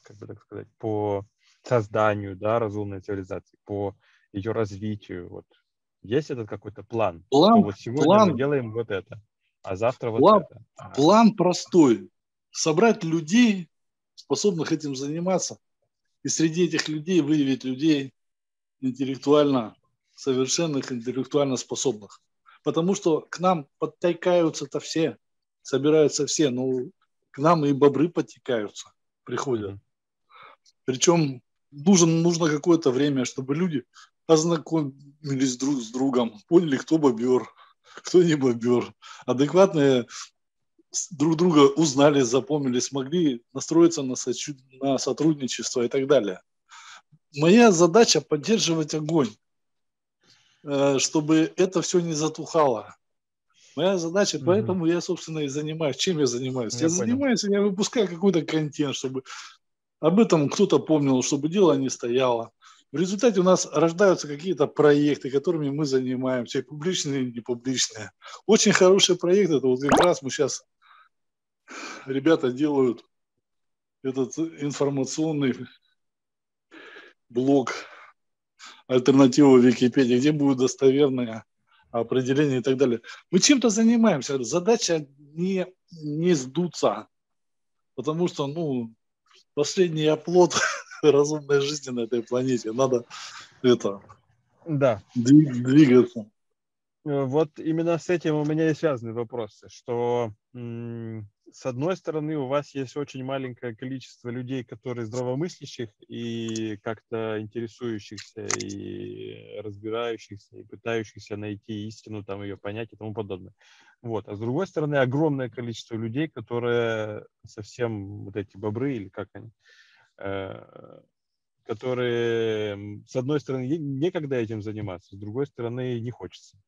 как бы так сказать, по созданию, да, разумной цивилизации, по ее развитию, вот есть этот какой-то план? План, что вот сегодня план, мы делаем вот это, а завтра вот план, это. Ага. План простой. Собрать людей, способных этим заниматься, и среди этих людей выявить людей интеллектуально совершенных, интеллектуально способных. Потому что к нам подтекаются-то все, собираются все, но к нам и бобры подтекаются, приходят. Причем нужен, нужно какое-то время, чтобы люди ознакомились друг с другом, поняли, кто бобер, кто не бобер. Адекватные друг друга узнали, запомнили, смогли настроиться на, сочу... на сотрудничество и так далее. Моя задача поддерживать огонь, чтобы это все не затухало. Моя задача, угу. поэтому я, собственно, и занимаюсь. Чем я занимаюсь? Я, я занимаюсь, я выпускаю какой-то контент, чтобы об этом кто-то помнил, чтобы дело не стояло. В результате у нас рождаются какие-то проекты, которыми мы занимаемся, и публичные, и непубличные. Очень хороший проект, это вот как раз мы сейчас, ребята делают этот информационный блог альтернатива Википедии, где будут достоверные определения и так далее. Мы чем-то занимаемся. Задача не, не сдуться, потому что, ну, последний оплот разумной жизни на этой планете. Надо это да. двигаться. Э, вот именно с этим у меня и связаны вопросы, что с одной стороны у вас есть очень маленькое количество людей, которые здравомыслящих и как-то интересующихся и разбирающихся и пытающихся найти истину, там ее понять и тому подобное. Вот. А с другой стороны огромное количество людей, которые совсем вот эти бобры или как они, Э, которые, с одной стороны, некогда этим заниматься, с другой стороны, не хочется.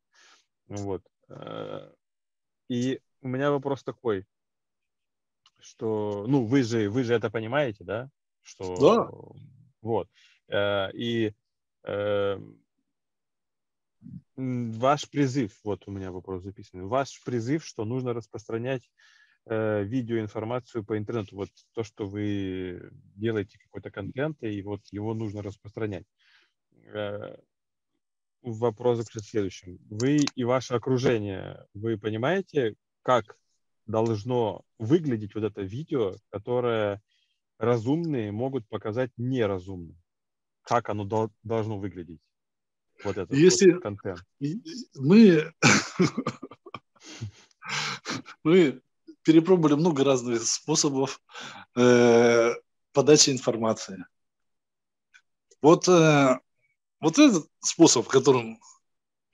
Вот. Э, и у меня вопрос такой, что, ну, вы же, вы же это понимаете, да? Что, да. Вот. Э, и ваш призыв, вот у меня вопрос записан, ваш призыв, что нужно распространять э, видеоинформацию по интернету. Вот то, что вы делаете какой-то контент, и вот его нужно распространять. Э, вопрос заключается в следующем. Вы и ваше окружение, вы понимаете, как должно выглядеть вот это видео, которое разумные могут показать неразумным? Как оно до, должно выглядеть? Вот этот Если вот контент. Мы, мы перепробовали много разных способов э, подачи информации. Вот, э, вот этот способ, которым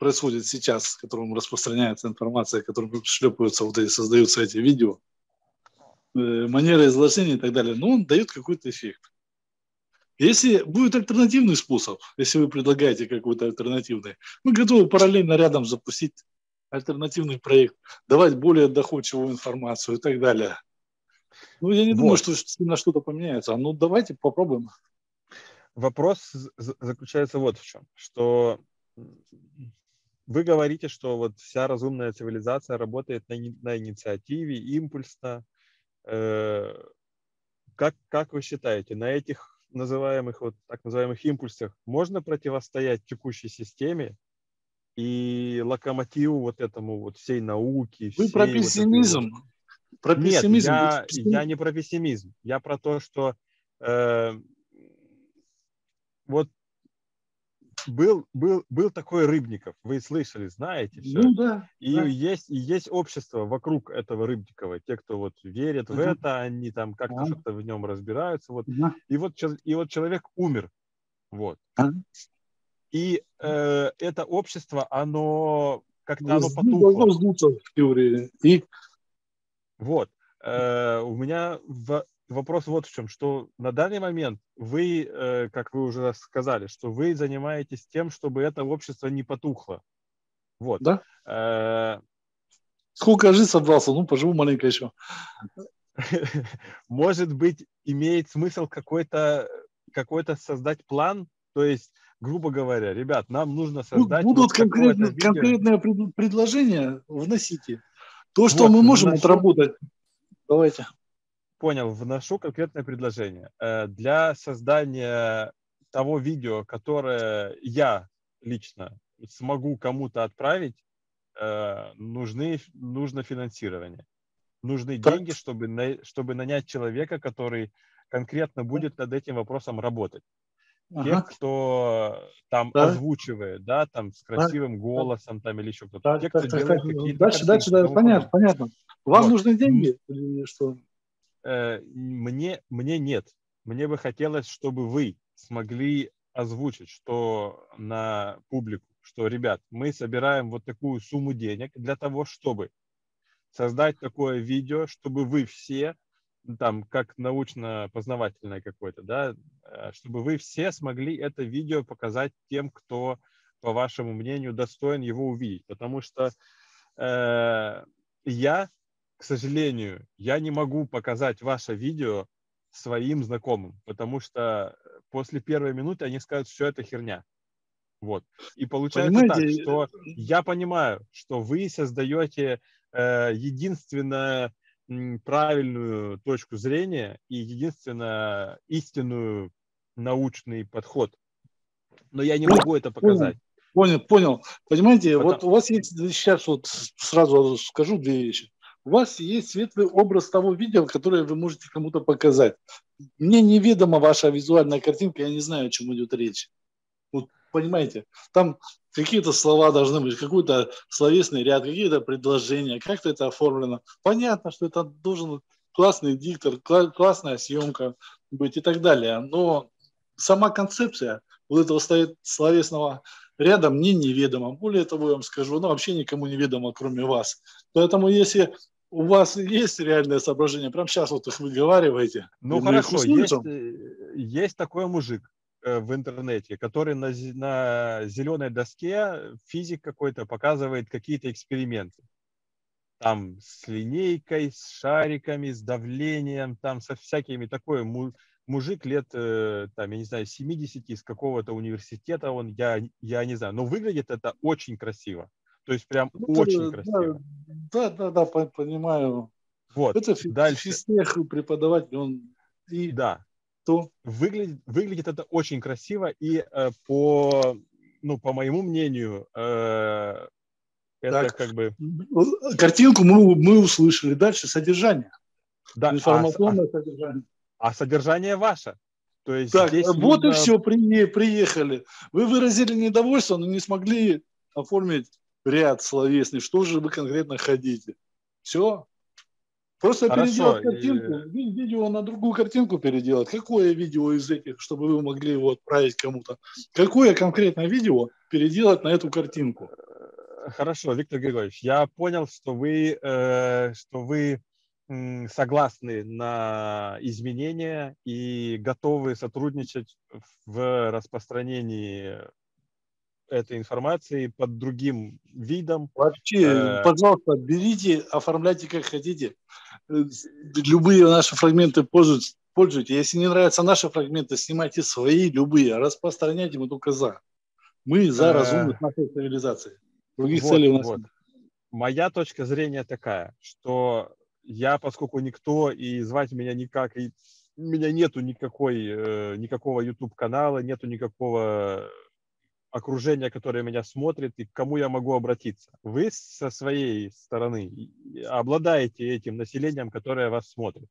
происходит сейчас, которым распространяется информация, которым шлепаются вот эти, создаются эти видео, манера изложения и так далее, но он дает какой-то эффект. Если будет альтернативный способ, если вы предлагаете какой-то альтернативный, мы готовы параллельно рядом запустить альтернативный проект, давать более доходчивую информацию и так далее. Ну, я не вот. думаю, что на что-то поменяется. Ну, давайте попробуем. Вопрос заключается вот в чем, что вы говорите, что вот вся разумная цивилизация работает на, на инициативе, импульсно. Э, как, как вы считаете, на этих называемых вот так называемых импульсах можно противостоять текущей системе и локомотиву вот этому вот всей науки? Вы про пессимизм? Вот про Нет, пессимизм? Я, я не про пессимизм. Я про то, что э, вот был, был, был такой Рыбников, вы слышали, знаете все. Ну да. И да. есть и есть общество вокруг этого Рыбникова, те, кто вот верит uh-huh. в это, они там как-то uh-huh. что-то в нем разбираются, вот. Uh-huh. И вот и вот человек умер, вот. Uh-huh. И э, это общество, оно как-то оно потухло. в теории. И вот. Э, у меня в вопрос вот в чем, что на данный момент вы, э, как вы уже сказали, что вы занимаетесь тем, чтобы это общество не потухло. Вот. Да. Э, Сколько жить собрался? Ну, поживу маленько еще. Может быть, имеет смысл какой-то какой-то создать план, то есть, грубо говоря, ребят, нам нужно создать... Будут вот конкретные, конкретное предложение, вносите. То, что вот, мы можем отработать. Давайте понял, вношу конкретное предложение. Э, для создания того видео, которое я лично смогу кому-то отправить, э, нужны, нужно финансирование. Нужны так. деньги, чтобы, чтобы нанять человека, который конкретно будет над этим вопросом работать. Ага. Тех, кто там да. озвучивает, да, там с красивым да. голосом там или еще кто-то. Так, Те, кто так, делает так, какие-то дальше, дальше, да, понятно, понятно. Вам вот. нужны деньги или что? Э, мне, мне нет. Мне бы хотелось, чтобы вы смогли озвучить, что на публику, что, ребят, мы собираем вот такую сумму денег для того, чтобы создать такое видео, чтобы вы все, там, как научно-познавательное какое-то, да, э, чтобы вы все смогли это видео показать тем, кто, по вашему мнению, достоин его увидеть. Потому что э, я к сожалению, я не могу показать ваше видео своим знакомым, потому что после первой минуты они скажут, что это херня. Вот. И получается Понимаете? так, что я понимаю, что вы создаете э, единственно правильную точку зрения и единственно истинную научный подход. Но я не ну, могу это показать. Понял, понял. Понимаете, Потому... вот у вас есть сейчас вот сразу скажу две вещи у вас есть светлый образ того видео, которое вы можете кому-то показать. Мне неведома ваша визуальная картинка, я не знаю, о чем идет речь. Вот, понимаете, там какие-то слова должны быть, какой-то словесный ряд, какие-то предложения, как-то это оформлено. Понятно, что это должен классный диктор, классная съемка быть и так далее. Но сама концепция вот этого словесного ряда мне неведома. Более того, я вам скажу, она вообще никому неведома, кроме вас. Поэтому если у вас есть реальное соображение? Прямо сейчас вот их выговариваете. Ну хорошо, есть, э, есть такой мужик э, в интернете, который на, на зеленой доске физик какой-то показывает какие-то эксперименты. Там с линейкой, с шариками, с давлением, там со всякими такой мужик лет, э, там, я не знаю, 70 из какого-то университета, он, я, я не знаю, но выглядит это очень красиво. То есть прям ну, очень красиво. Да, да, да, понимаю. Вот. Это дальше. физтех преподаватель, он и да. То... Выглядит, выглядит это очень красиво и э, по, ну, по моему мнению, э, это так. как бы... Картинку мы, мы услышали. Дальше содержание. Да, Информационное а, содержание. А содержание ваше. То есть так, здесь вот нужно... и все, при, приехали. Вы выразили недовольство, но не смогли оформить ряд словесный, что же вы конкретно хотите. Все. Просто Хорошо. переделать картинку, и... видео на другую картинку переделать. Какое видео из этих, чтобы вы могли его отправить кому-то? Какое конкретное видео переделать на эту картинку? Хорошо, Виктор Григорьевич, я понял, что вы, э, что вы согласны на изменения и готовы сотрудничать в распространении этой информации под другим видом. Вообще, э, пожалуйста, берите, оформляйте как хотите. Э, любые наши фрагменты пользуйтесь. Если не нравятся наши фрагменты, снимайте свои, любые, распространяйте, мы только за. Мы за э, разумность нашей цивилизации. Других вот, целей у нас вот. Моя точка зрения такая, что я, поскольку никто, и звать меня никак, и у меня нету никакой, э, никакого YouTube-канала, нету никакого окружения, которое меня смотрит, и к кому я могу обратиться. Вы со своей стороны обладаете этим населением, которое вас смотрит.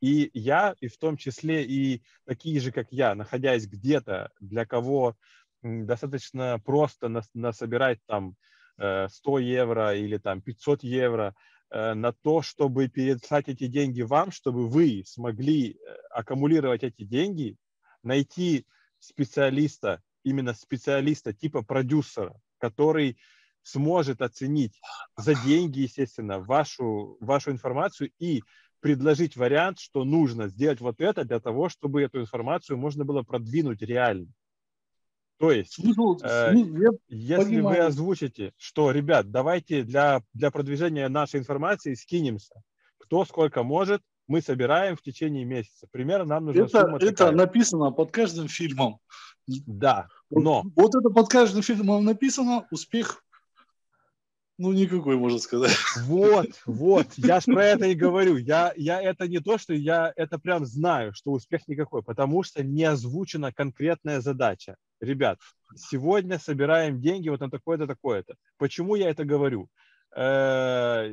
И я, и в том числе и такие же, как я, находясь где-то, для кого достаточно просто нас, насобирать там 100 э, евро или там 500 евро на то, чтобы переслать эти деньги вам, чтобы вы смогли э, аккумулировать эти деньги, найти специалиста, именно специалиста типа продюсера, который сможет оценить за деньги, естественно, вашу, вашу информацию и предложить вариант, что нужно сделать вот это для того, чтобы эту информацию можно было продвинуть реально. То есть, ну, э, если понимаю. вы озвучите, что, ребят, давайте для, для продвижения нашей информации скинемся, кто сколько может, мы собираем в течение месяца. Примерно нам нужна это, сумма Это такая. написано под каждым фильмом. Да, но... Вот, вот это под каждым фильмом написано, успех ну, никакой, можно сказать. Вот, вот, я же про это и говорю. Я, я это не то, что я это прям знаю, что успех никакой, потому что не озвучена конкретная задача. Ребят, сегодня собираем деньги вот на такое-то, такое-то. Почему я это говорю? Э,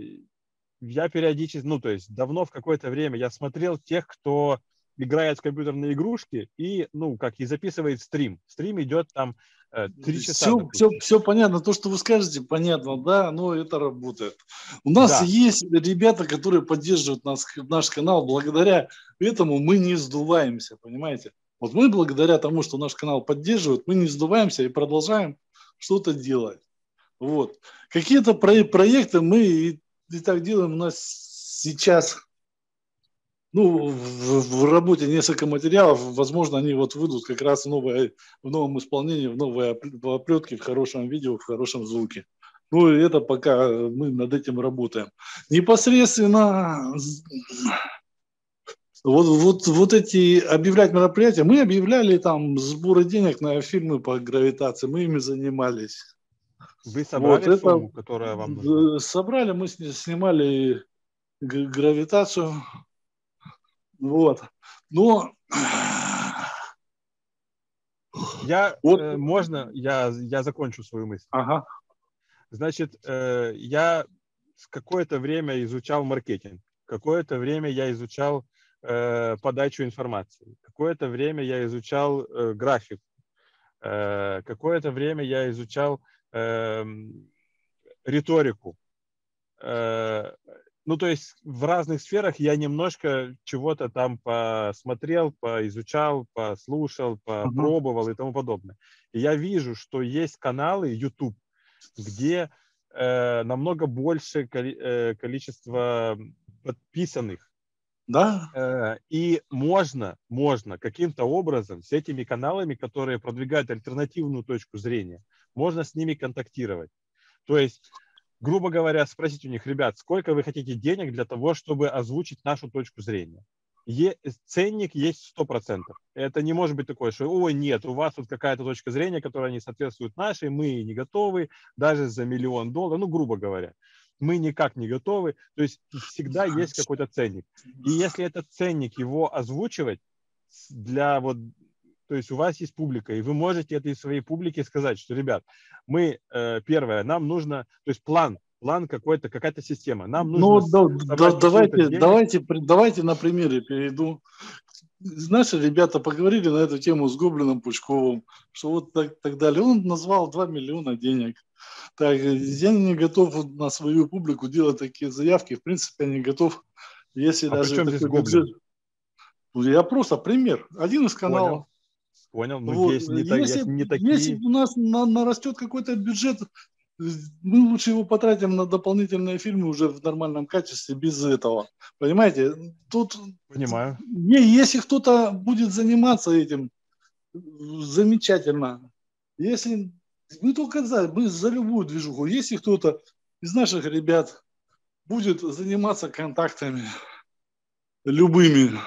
я периодически, ну, то есть давно в какое-то время я смотрел тех, кто играет в компьютерные игрушки и, ну, как и записывает стрим. Стрим идет там э, три часа. Все, все, все понятно. То, что вы скажете, понятно, да, но это работает. У нас да. есть ребята, которые поддерживают нас, наш канал. Благодаря этому мы не сдуваемся, понимаете? Вот мы благодаря тому, что наш канал поддерживают, мы не сдуваемся и продолжаем что-то делать. Вот. Какие-то про- проекты мы и, и так делаем. У нас сейчас ну, в, в работе несколько материалов, возможно, они вот выйдут как раз в, новое, в новом исполнении, в новой оплетке, в хорошем видео, в хорошем звуке. Ну, это пока мы над этим работаем. Непосредственно вот, вот, вот эти объявлять мероприятия, мы объявляли там сборы денег на фильмы по гравитации, мы ими занимались. Вы собрали вот сумму, это, которая вам нужна? Собрали, мы снимали гравитацию, вот. Но я, вот. э, можно, я, я закончу свою мысль. Ага. Значит, э, я какое-то время изучал маркетинг, какое-то время я изучал э, подачу информации, какое-то время я изучал э, график, э, какое-то время я изучал э, риторику. Э, ну, то есть в разных сферах я немножко чего-то там посмотрел, поизучал, послушал, попробовал uh-huh. и тому подобное. И я вижу, что есть каналы YouTube, где э, намного больше коли, э, количество подписанных. Да. Э, и можно, можно каким-то образом с этими каналами, которые продвигают альтернативную точку зрения, можно с ними контактировать. То есть грубо говоря, спросить у них, ребят, сколько вы хотите денег для того, чтобы озвучить нашу точку зрения. Е, ценник есть 100%. Это не может быть такое, что, ой, нет, у вас тут какая-то точка зрения, которая не соответствует нашей, мы не готовы, даже за миллион долларов, ну, грубо говоря. Мы никак не готовы. То есть всегда есть какой-то ценник. И если этот ценник его озвучивать для вот то есть у вас есть публика, и вы можете этой своей публике сказать, что, ребят, мы, э, первое, нам нужно, то есть план, план какой-то, какая-то система. Нам нужно... Ну, да, да, давайте, давайте, давайте на примере перейду. Наши ребята поговорили на эту тему с Гоблином Пучковым, что вот так, так далее. Он назвал 2 миллиона денег. Так, я не готов на свою публику делать такие заявки. В принципе, я не готов, если а даже... здесь Гоблин? Я просто пример. Один из каналов. Понял. Понял? Ну, вот. есть, не, если, не такие... Если у нас на, нарастет какой-то бюджет мы лучше его потратим на дополнительные фильмы уже в нормальном качестве, без этого. Понимаете? Тут Понимаю. Если кто-то будет заниматься этим, замечательно. Если мы только за, мы за любую движуху. Если кто-то из наших ребят будет заниматься контактами любыми,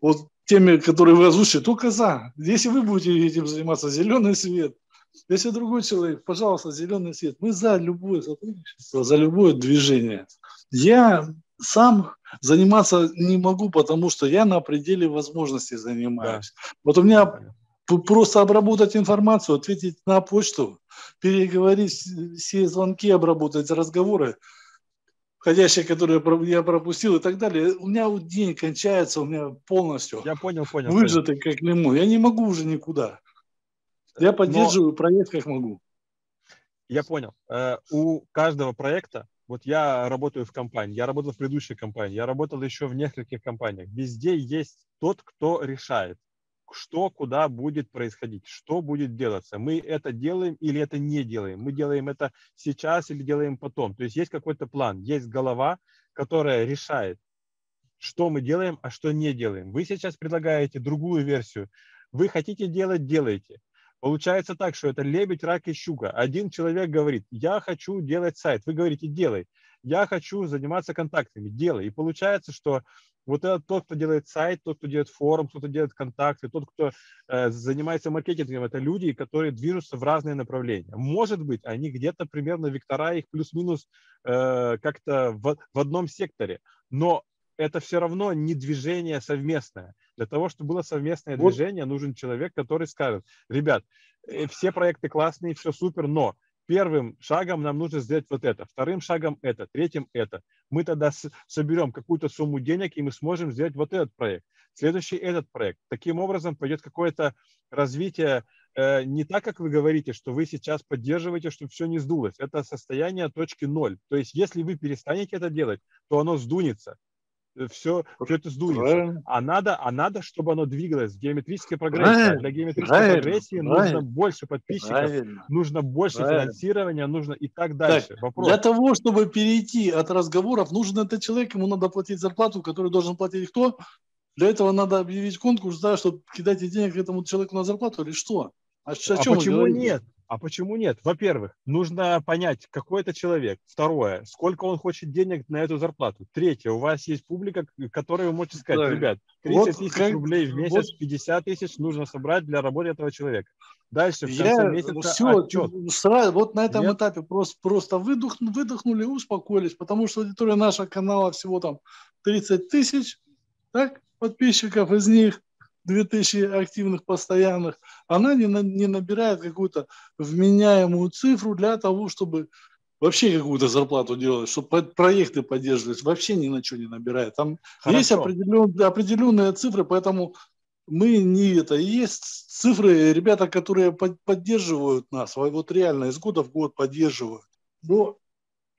вот теми, которые вы озвучили, только за. Если вы будете этим заниматься, зеленый свет. Если другой человек, пожалуйста, зеленый свет. Мы за любое сотрудничество, за любое движение. Я сам заниматься не могу, потому что я на пределе возможностей занимаюсь. Да. Вот у меня просто обработать информацию, ответить на почту, переговорить, все звонки обработать, разговоры, входящие, которые я пропустил и так далее. У меня день кончается, у меня полностью я понял, понял, выжатый понял. как лимон. Я не могу уже никуда. Я поддерживаю Но... проект как могу. Я понял. Э, у каждого проекта, вот я работаю в компании, я работал в предыдущей компании, я работал еще в нескольких компаниях. Везде есть тот, кто решает что куда будет происходить, что будет делаться. Мы это делаем или это не делаем. Мы делаем это сейчас или делаем потом. То есть есть какой-то план, есть голова, которая решает, что мы делаем, а что не делаем. Вы сейчас предлагаете другую версию. Вы хотите делать, делайте. Получается так, что это лебедь, рак и щука. Один человек говорит, я хочу делать сайт. Вы говорите, делай. Я хочу заниматься контактами, делай. И получается, что вот это тот, кто делает сайт, тот, кто делает форум, кто делает контакты, тот, кто э, занимается маркетингом, это люди, которые движутся в разные направления. Может быть, они где-то примерно вектора их плюс-минус э, как-то в, в одном секторе, но это все равно не движение совместное. Для того, чтобы было совместное вот. движение, нужен человек, который скажет, ребят, э, все проекты классные, все супер, но первым шагом нам нужно сделать вот это, вторым шагом это, третьим это. Мы тогда соберем какую-то сумму денег, и мы сможем сделать вот этот проект. Следующий этот проект. Таким образом пойдет какое-то развитие э, не так, как вы говорите, что вы сейчас поддерживаете, чтобы все не сдулось. Это состояние точки ноль. То есть если вы перестанете это делать, то оно сдунется все, все это сдуется. А надо, а надо, чтобы оно двигалось в геометрической прогрессии. Правильно. Для геометрической Правильно. прогрессии Правильно. нужно больше подписчиков, Правильно. нужно больше Правильно. финансирования, нужно и так дальше. Так, Вопрос. Для того, чтобы перейти от разговоров, нужен этот человек, ему надо платить зарплату, который должен платить кто? Для этого надо объявить конкурс, да, чтобы кидать денег этому человеку на зарплату или что? А, а почему нет? А почему нет? Во-первых, нужно понять, какой это человек. Второе, сколько он хочет денег на эту зарплату. Третье, у вас есть публика, которой вы можете сказать, да. ребят, 30 вот тысяч как... рублей в месяц, вот... 50 тысяч нужно собрать для работы этого человека. Дальше, в конце Я... месяца Все, отчет. Сразу, вот на этом нет? этапе просто, просто выдох, выдохнули, успокоились, потому что аудитория нашего канала всего там 30 тысяч так, подписчиков, из них 2000 активных постоянных, она не, на, не набирает какую-то вменяемую цифру для того, чтобы вообще какую-то зарплату делать, чтобы проекты поддерживать, вообще ни на что не набирает. Там Хорошо. есть определенные, определенные цифры, поэтому мы не это. Есть цифры, ребята, которые поддерживают нас, вот реально из года в год поддерживают. Но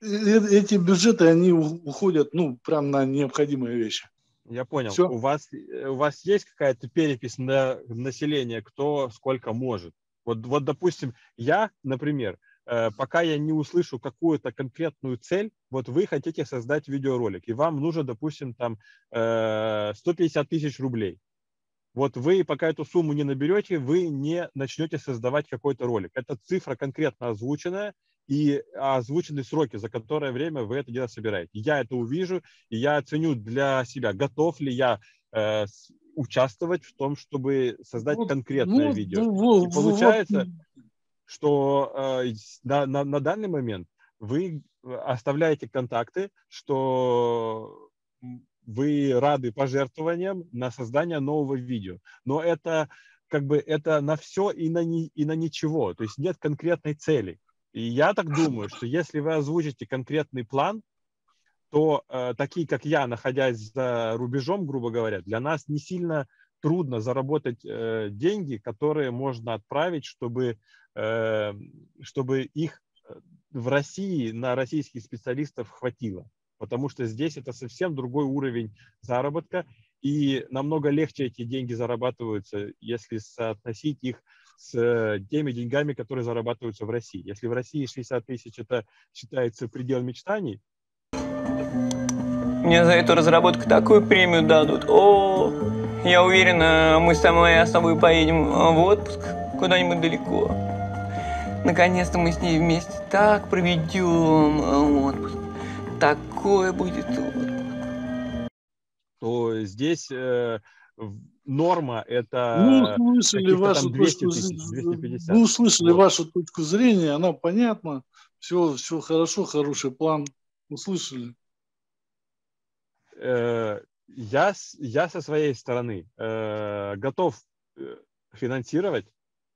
э, э, эти бюджеты, они уходят, ну, прям на необходимые вещи. Я понял. Все. У вас, э, у вас есть какая-то перепись на население, кто сколько может? Вот, вот допустим, я, например, э, пока я не услышу какую-то конкретную цель, вот вы хотите создать видеоролик, и вам нужно, допустим, там 150 э, тысяч рублей. Вот вы пока эту сумму не наберете, вы не начнете создавать какой-то ролик. Это цифра конкретно озвученная, и озвучены сроки, за которое время вы это дело собираете. Я это увижу, и я оценю для себя, готов ли я э, участвовать в том, чтобы создать вот, конкретное вот, видео. Вот, и получается, вот. что э, на, на, на данный момент вы оставляете контакты, что вы рады пожертвованиям на создание нового видео. Но это как бы это на все и на, ни, и на ничего. То есть нет конкретной цели. И я так думаю, что если вы озвучите конкретный план, то э, такие, как я, находясь за рубежом, грубо говоря, для нас не сильно трудно заработать э, деньги, которые можно отправить, чтобы, э, чтобы их э, в России на российских специалистов хватило. Потому что здесь это совсем другой уровень заработка, и намного легче эти деньги зарабатываются, если соотносить их с э, теми деньгами, которые зарабатываются в России. Если в России 60 тысяч это считается предел мечтаний. Мне за эту разработку такую премию дадут. О, я уверена, мы с тобой, с тобой поедем в отпуск куда-нибудь далеко. Наконец-то мы с ней вместе так проведем отпуск. Такое будет отпуск. То здесь э, норма это ну, услышали вашу 200 тысяч, 250. Ну, услышали вот. вашу точку зрения, она понятна, все, все хорошо, хороший план, услышали. Э, я, я со своей стороны э, готов э, финансировать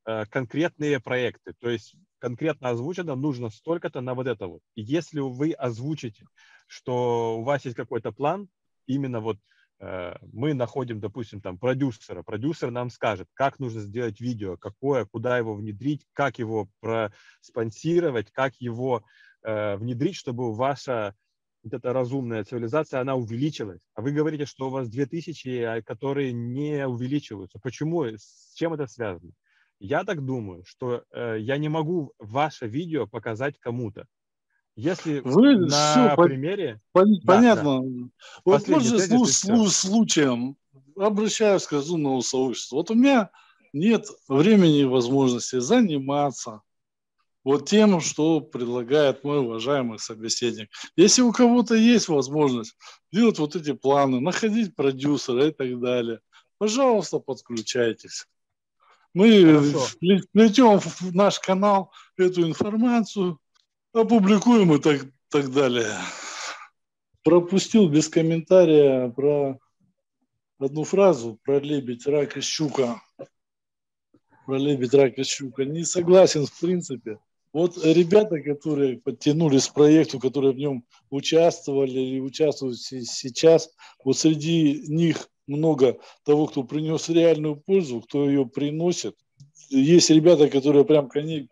э, конкретные проекты, то есть конкретно озвучено нужно столько-то на вот это вот. Если вы озвучите, что у вас есть какой-то план, именно вот мы находим, допустим, там продюсера, продюсер нам скажет, как нужно сделать видео, какое, куда его внедрить, как его проспонсировать, как его э, внедрить, чтобы ваша вот эта разумная цивилизация, она увеличилась. А вы говорите, что у вас 2000, а, которые не увеличиваются. Почему? С чем это связано? Я так думаю, что э, я не могу ваше видео показать кому-то. Если Вы, на все, примере... Пон, да, понятно. Да. Вот можно случаем обращаюсь к разумному сообществу. Вот у меня нет времени и возможности заниматься вот тем, что предлагает мой уважаемый собеседник. Если у кого-то есть возможность делать вот эти планы, находить продюсера и так далее, пожалуйста, подключайтесь. Мы вплетем в наш канал эту информацию, опубликуем и так, так далее. Пропустил без комментария про одну фразу про лебедь, рак и щука. Про лебедь, рак и щука. Не согласен в принципе. Вот ребята, которые подтянулись к проекту, которые в нем участвовали и участвуют сейчас, вот среди них много того, кто принес реальную пользу, кто ее приносит – есть ребята, которые прям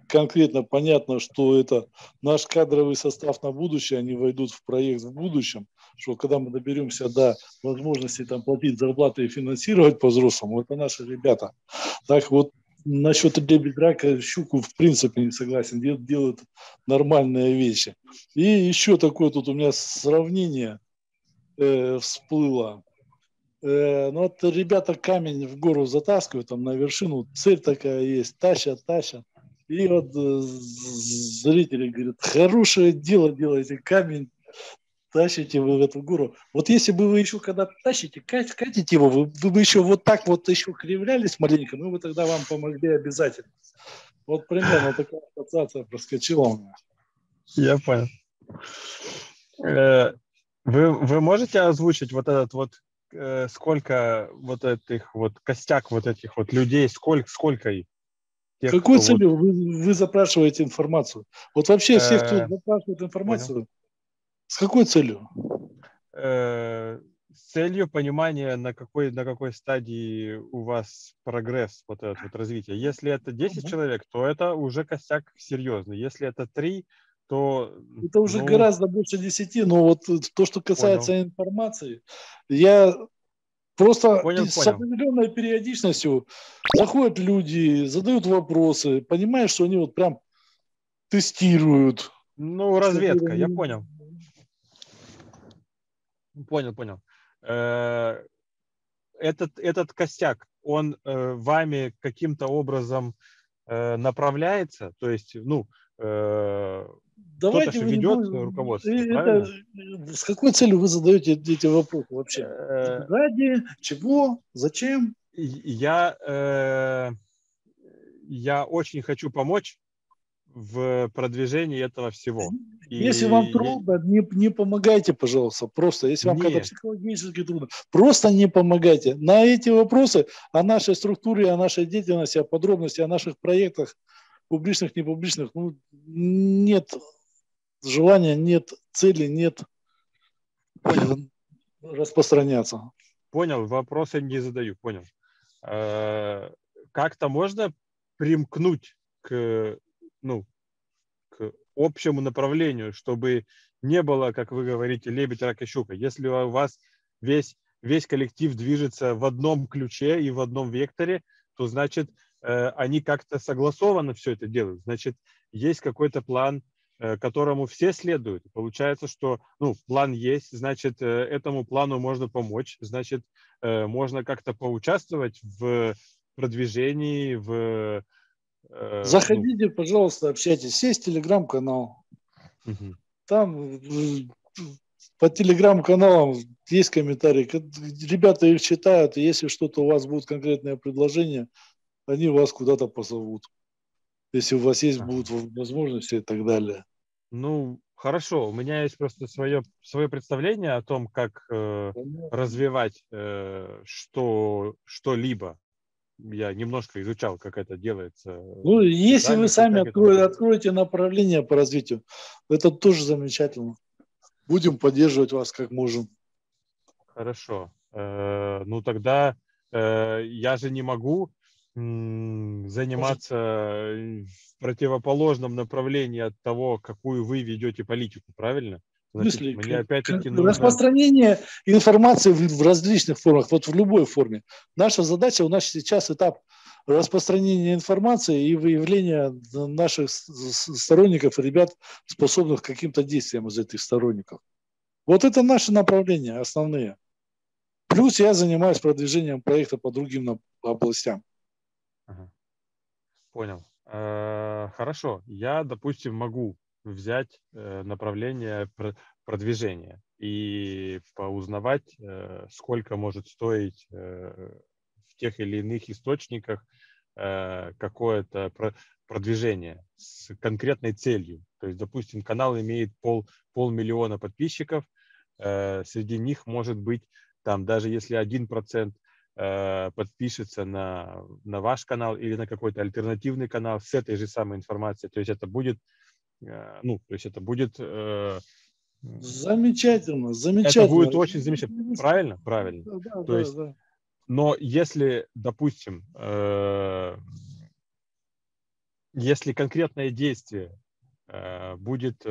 конкретно понятно, что это наш кадровый состав на будущее, они войдут в проект в будущем, что когда мы доберемся до возможности там платить зарплаты и финансировать по-взрослому, это наши ребята. Так вот, насчет лебедь рака, щуку в принципе не согласен, делают нормальные вещи. И еще такое тут у меня сравнение э, всплыло. Э, ну вот ребята камень в гору затаскивают, там на вершину, цель такая есть, тащат, тащат. И вот э, зрители говорят, хорошее дело делаете, камень тащите вы в эту гору. Вот если бы вы еще когда тащите, катите его, вы, вы бы еще вот так вот еще кривлялись маленько, мы бы тогда вам помогли обязательно. Вот примерно такая ассоциация проскочила у меня. Я понял. Э, вы, вы можете озвучить вот этот вот сколько вот этих вот костяк вот этих вот людей, сколько, сколько их? Тех, Какой целью вот... вы, вы запрашиваете информацию? Вот вообще все, кто э, запрашивает информацию, с какой целью? Э, с целью понимания, на какой, на какой стадии у вас прогресс, вот этот вот развитие. Если это 10 uh-huh. человек, то это уже костяк серьезный. Если это 3, то... Это уже ну, гораздо больше десяти, но вот то, что касается понял. информации, я просто понял, с понял. определенной периодичностью заходят люди, задают вопросы, понимаешь, что они вот прям тестируют. Ну, разведка, я понял. Понял, понял. Э, этот, этот костяк, он э, вами каким-то образом э, направляется, то есть, ну, Давайте ведет будем... руководство. Это... С какой целью вы задаете эти вопросы вообще? Э, Ради чего? Зачем? Я, э, я очень хочу помочь в продвижении этого всего. Если и, вам трудно, не, не помогайте, пожалуйста, просто. Если вам когда психологически трудно, просто не помогайте. На эти вопросы о нашей структуре, о нашей деятельности, о подробности, о наших проектах, публичных, непубличных, ну, нет желания нет, цели нет распространяться. Понял, вопросы не задаю, понял. Э, как-то можно примкнуть к, ну, к общему направлению, чтобы не было, как вы говорите, лебедь, рак и щука. Если у вас весь, весь коллектив движется в одном ключе и в одном векторе, то значит они как-то согласованно все это делают. Значит, есть какой-то план, э, которому все следуют. Получается, что ну, план есть, значит, э, этому плану можно помочь, значит, э, можно как-то поучаствовать в продвижении, в... Э, Заходите, ну... пожалуйста, общайтесь. Есть телеграм-канал. Угу. Там по телеграм-каналам есть комментарии. Ребята их читают, и если что-то у вас будет конкретное предложение, они вас куда-то позовут. Если у вас есть будут возможности и так далее. Ну, хорошо. У меня есть просто свое, свое представление о том, как э, развивать э, что, что-либо. Я немножко изучал, как это делается. Ну, если вы сами откроете, откроете направление по развитию, это тоже замечательно. Будем поддерживать вас как можем. Хорошо. Э, ну тогда э, я же не могу заниматься в противоположном направлении от того, какую вы ведете политику, правильно? Значит, мне опять-таки нужно... Распространение информации в различных формах, вот в любой форме. Наша задача, у нас сейчас этап распространения информации и выявления наших сторонников ребят, способных к каким-то действиям из этих сторонников. Вот это наши направления основные. Плюс я занимаюсь продвижением проекта по другим областям. Понял. Э, хорошо. Я, допустим, могу взять э, направление продвижения и поузнавать, э, сколько может стоить в тех или иных источниках какое-то продвижение с конкретной целью. То есть, допустим, канал имеет пол, полмиллиона подписчиков, среди них может быть, там, даже если один процент подпишется на, на ваш канал или на какой-то альтернативный канал с этой же самой информацией. То есть это будет, э, ну, то есть это будет... Э, замечательно, замечательно. Это будет очень замечательно. Правильно? Правильно. Да, то да, есть, да. Но если, допустим, если конкретное действие будет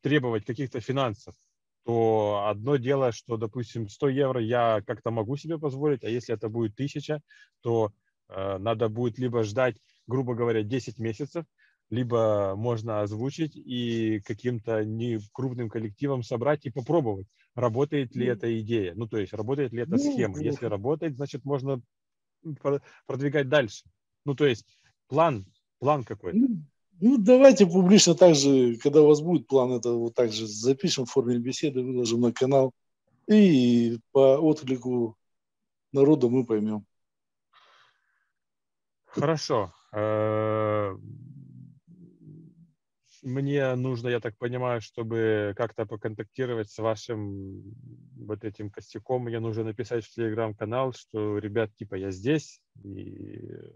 требовать каких-то финансов, то одно дело, что, допустим, 100 евро я как-то могу себе позволить, а если это будет 1000, то э, надо будет либо ждать, грубо говоря, 10 месяцев, либо можно озвучить и каким-то не крупным коллективом собрать и попробовать, работает ли эта идея, ну, то есть работает ли эта ну, схема. Если работает, значит, можно продвигать дальше. Ну, то есть план, план какой-то. Ну, давайте публично также, когда у вас будет план, это вот так же запишем в форме беседы, выложим на канал. И по отклику народа мы поймем. Хорошо. Э, мне нужно, я так понимаю, чтобы как-то поконтактировать с вашим вот этим костяком, мне нужно написать в телеграм-канал, что, ребят, типа, я здесь, и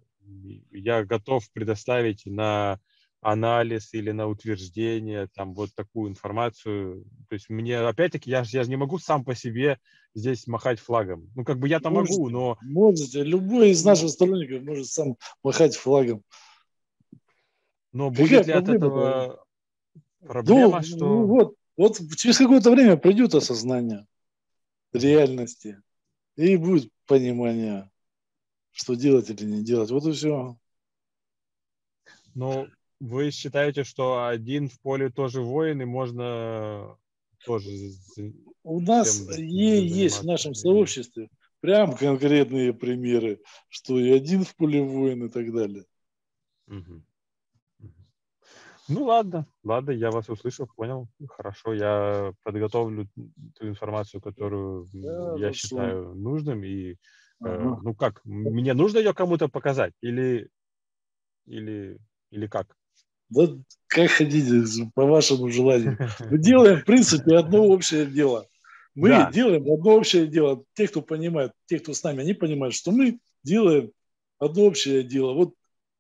я готов предоставить на анализ или на утверждение, там вот такую информацию. То есть мне, опять-таки, я, я же не могу сам по себе здесь махать флагом. Ну, как бы я-то могу, но... Можете, любой из наших сторонников может сам махать флагом. Но будет Какая ли от этого проблема, ну, что... Ну, вот, вот через какое-то время придет осознание реальности, и будет понимание, что делать или не делать. Вот и все. Ну, вы считаете, что один в поле тоже воин, и можно тоже... У нас есть в нашем сообществе прям конкретные примеры, что и один в поле воин и так далее. Угу. Ну ладно, ладно, я вас услышал, понял. Хорошо, я подготовлю ту информацию, которую да, я считаю что? нужным. И ага. э, ну как, мне нужно ее кому-то показать или, или, или как? Да как хотите, по вашему желанию. Мы делаем, в принципе, одно общее дело. Мы да. делаем одно общее дело. Те, кто понимает, те, кто с нами, они понимают, что мы делаем одно общее дело. Вот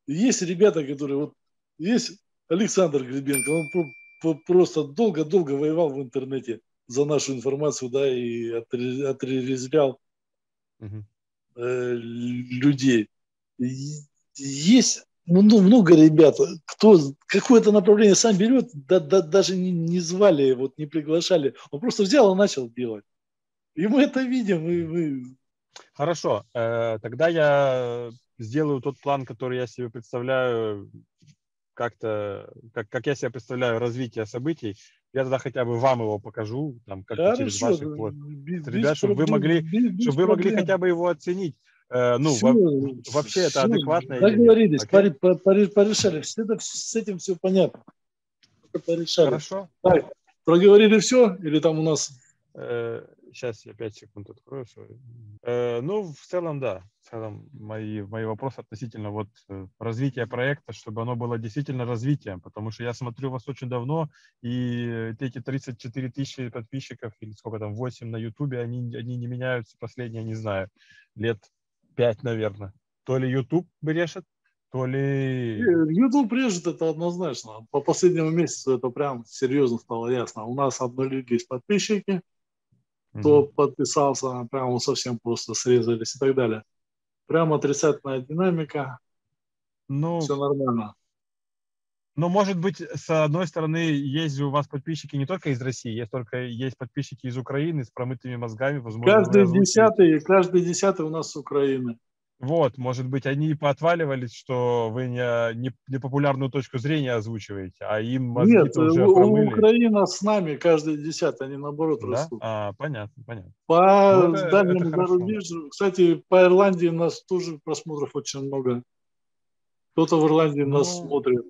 есть ребята, которые... Вот есть Александр Гребенко, он просто долго-долго воевал в интернете за нашу информацию, да, и отрезвлял угу. э, людей. Есть ну, ну, много ребят, кто какое-то направление сам берет, да, да, даже не, не звали, вот не приглашали, он просто взял и начал делать. И мы это видим, и мы... Хорошо, э, тогда я сделаю тот план, который я себе представляю, как-то, как, как я себе представляю развитие событий, я тогда хотя бы вам его покажу, там, как через ваших вот, без, ребят, чтобы вы могли, без, чтобы вы могли хотя бы его оценить. Э, ну, все, во, вообще все, это адекватно. Договорились, okay? порешали. Это, с этим все понятно. Порешали. Хорошо. Так, проговорили все? Или там у нас... Э, сейчас я 5 секунд открою. Э, ну, в целом, да. В целом, мои, мои вопросы относительно вот э, развития проекта, чтобы оно было действительно развитием, потому что я смотрю вас очень давно, и эти 34 тысячи подписчиков, или сколько там, 8 на Ютубе, они, они не меняются последние, не знаю, лет 5, наверное. То ли YouTube брешет, то ли... YouTube режет, это однозначно. По последнему месяцу это прям серьезно стало ясно. У нас однолюдки подписчики, кто mm-hmm. подписался, прям совсем просто срезались и так далее. Прям отрицательная динамика. Ну, все нормально. Но, может быть, с одной стороны, есть у вас подписчики не только из России, есть только есть подписчики из Украины с промытыми мозгами, возможно. Каждый десятый, каждый десятый у нас с Украины. Вот, может быть, они поотваливались, что вы не, не, не популярную точку зрения озвучиваете, а им мозги Нет, уже у, промыли. Украина с нами каждый десятый, они наоборот да? растут. А, понятно, понятно. По ну, это, дальнему это зарубежью, кстати, по Ирландии у нас тоже просмотров очень много. Кто-то в Ирландии ну, нас смотрит.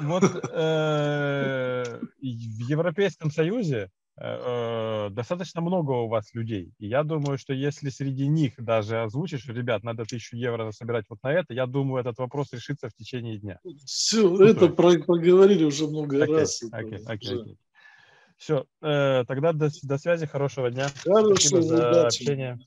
Вот э, в Европейском Союзе Э, достаточно много у вас людей. И я думаю, что если среди них даже озвучишь, ребят, надо тысячу евро собирать вот на это, я думаю, этот вопрос решится в течение дня. Все, ну, это про, проговорили уже много раз. Окей, окей, окей. Все, э, тогда до, до связи, хорошего дня. Хорошего, Спасибо за удачи. общение.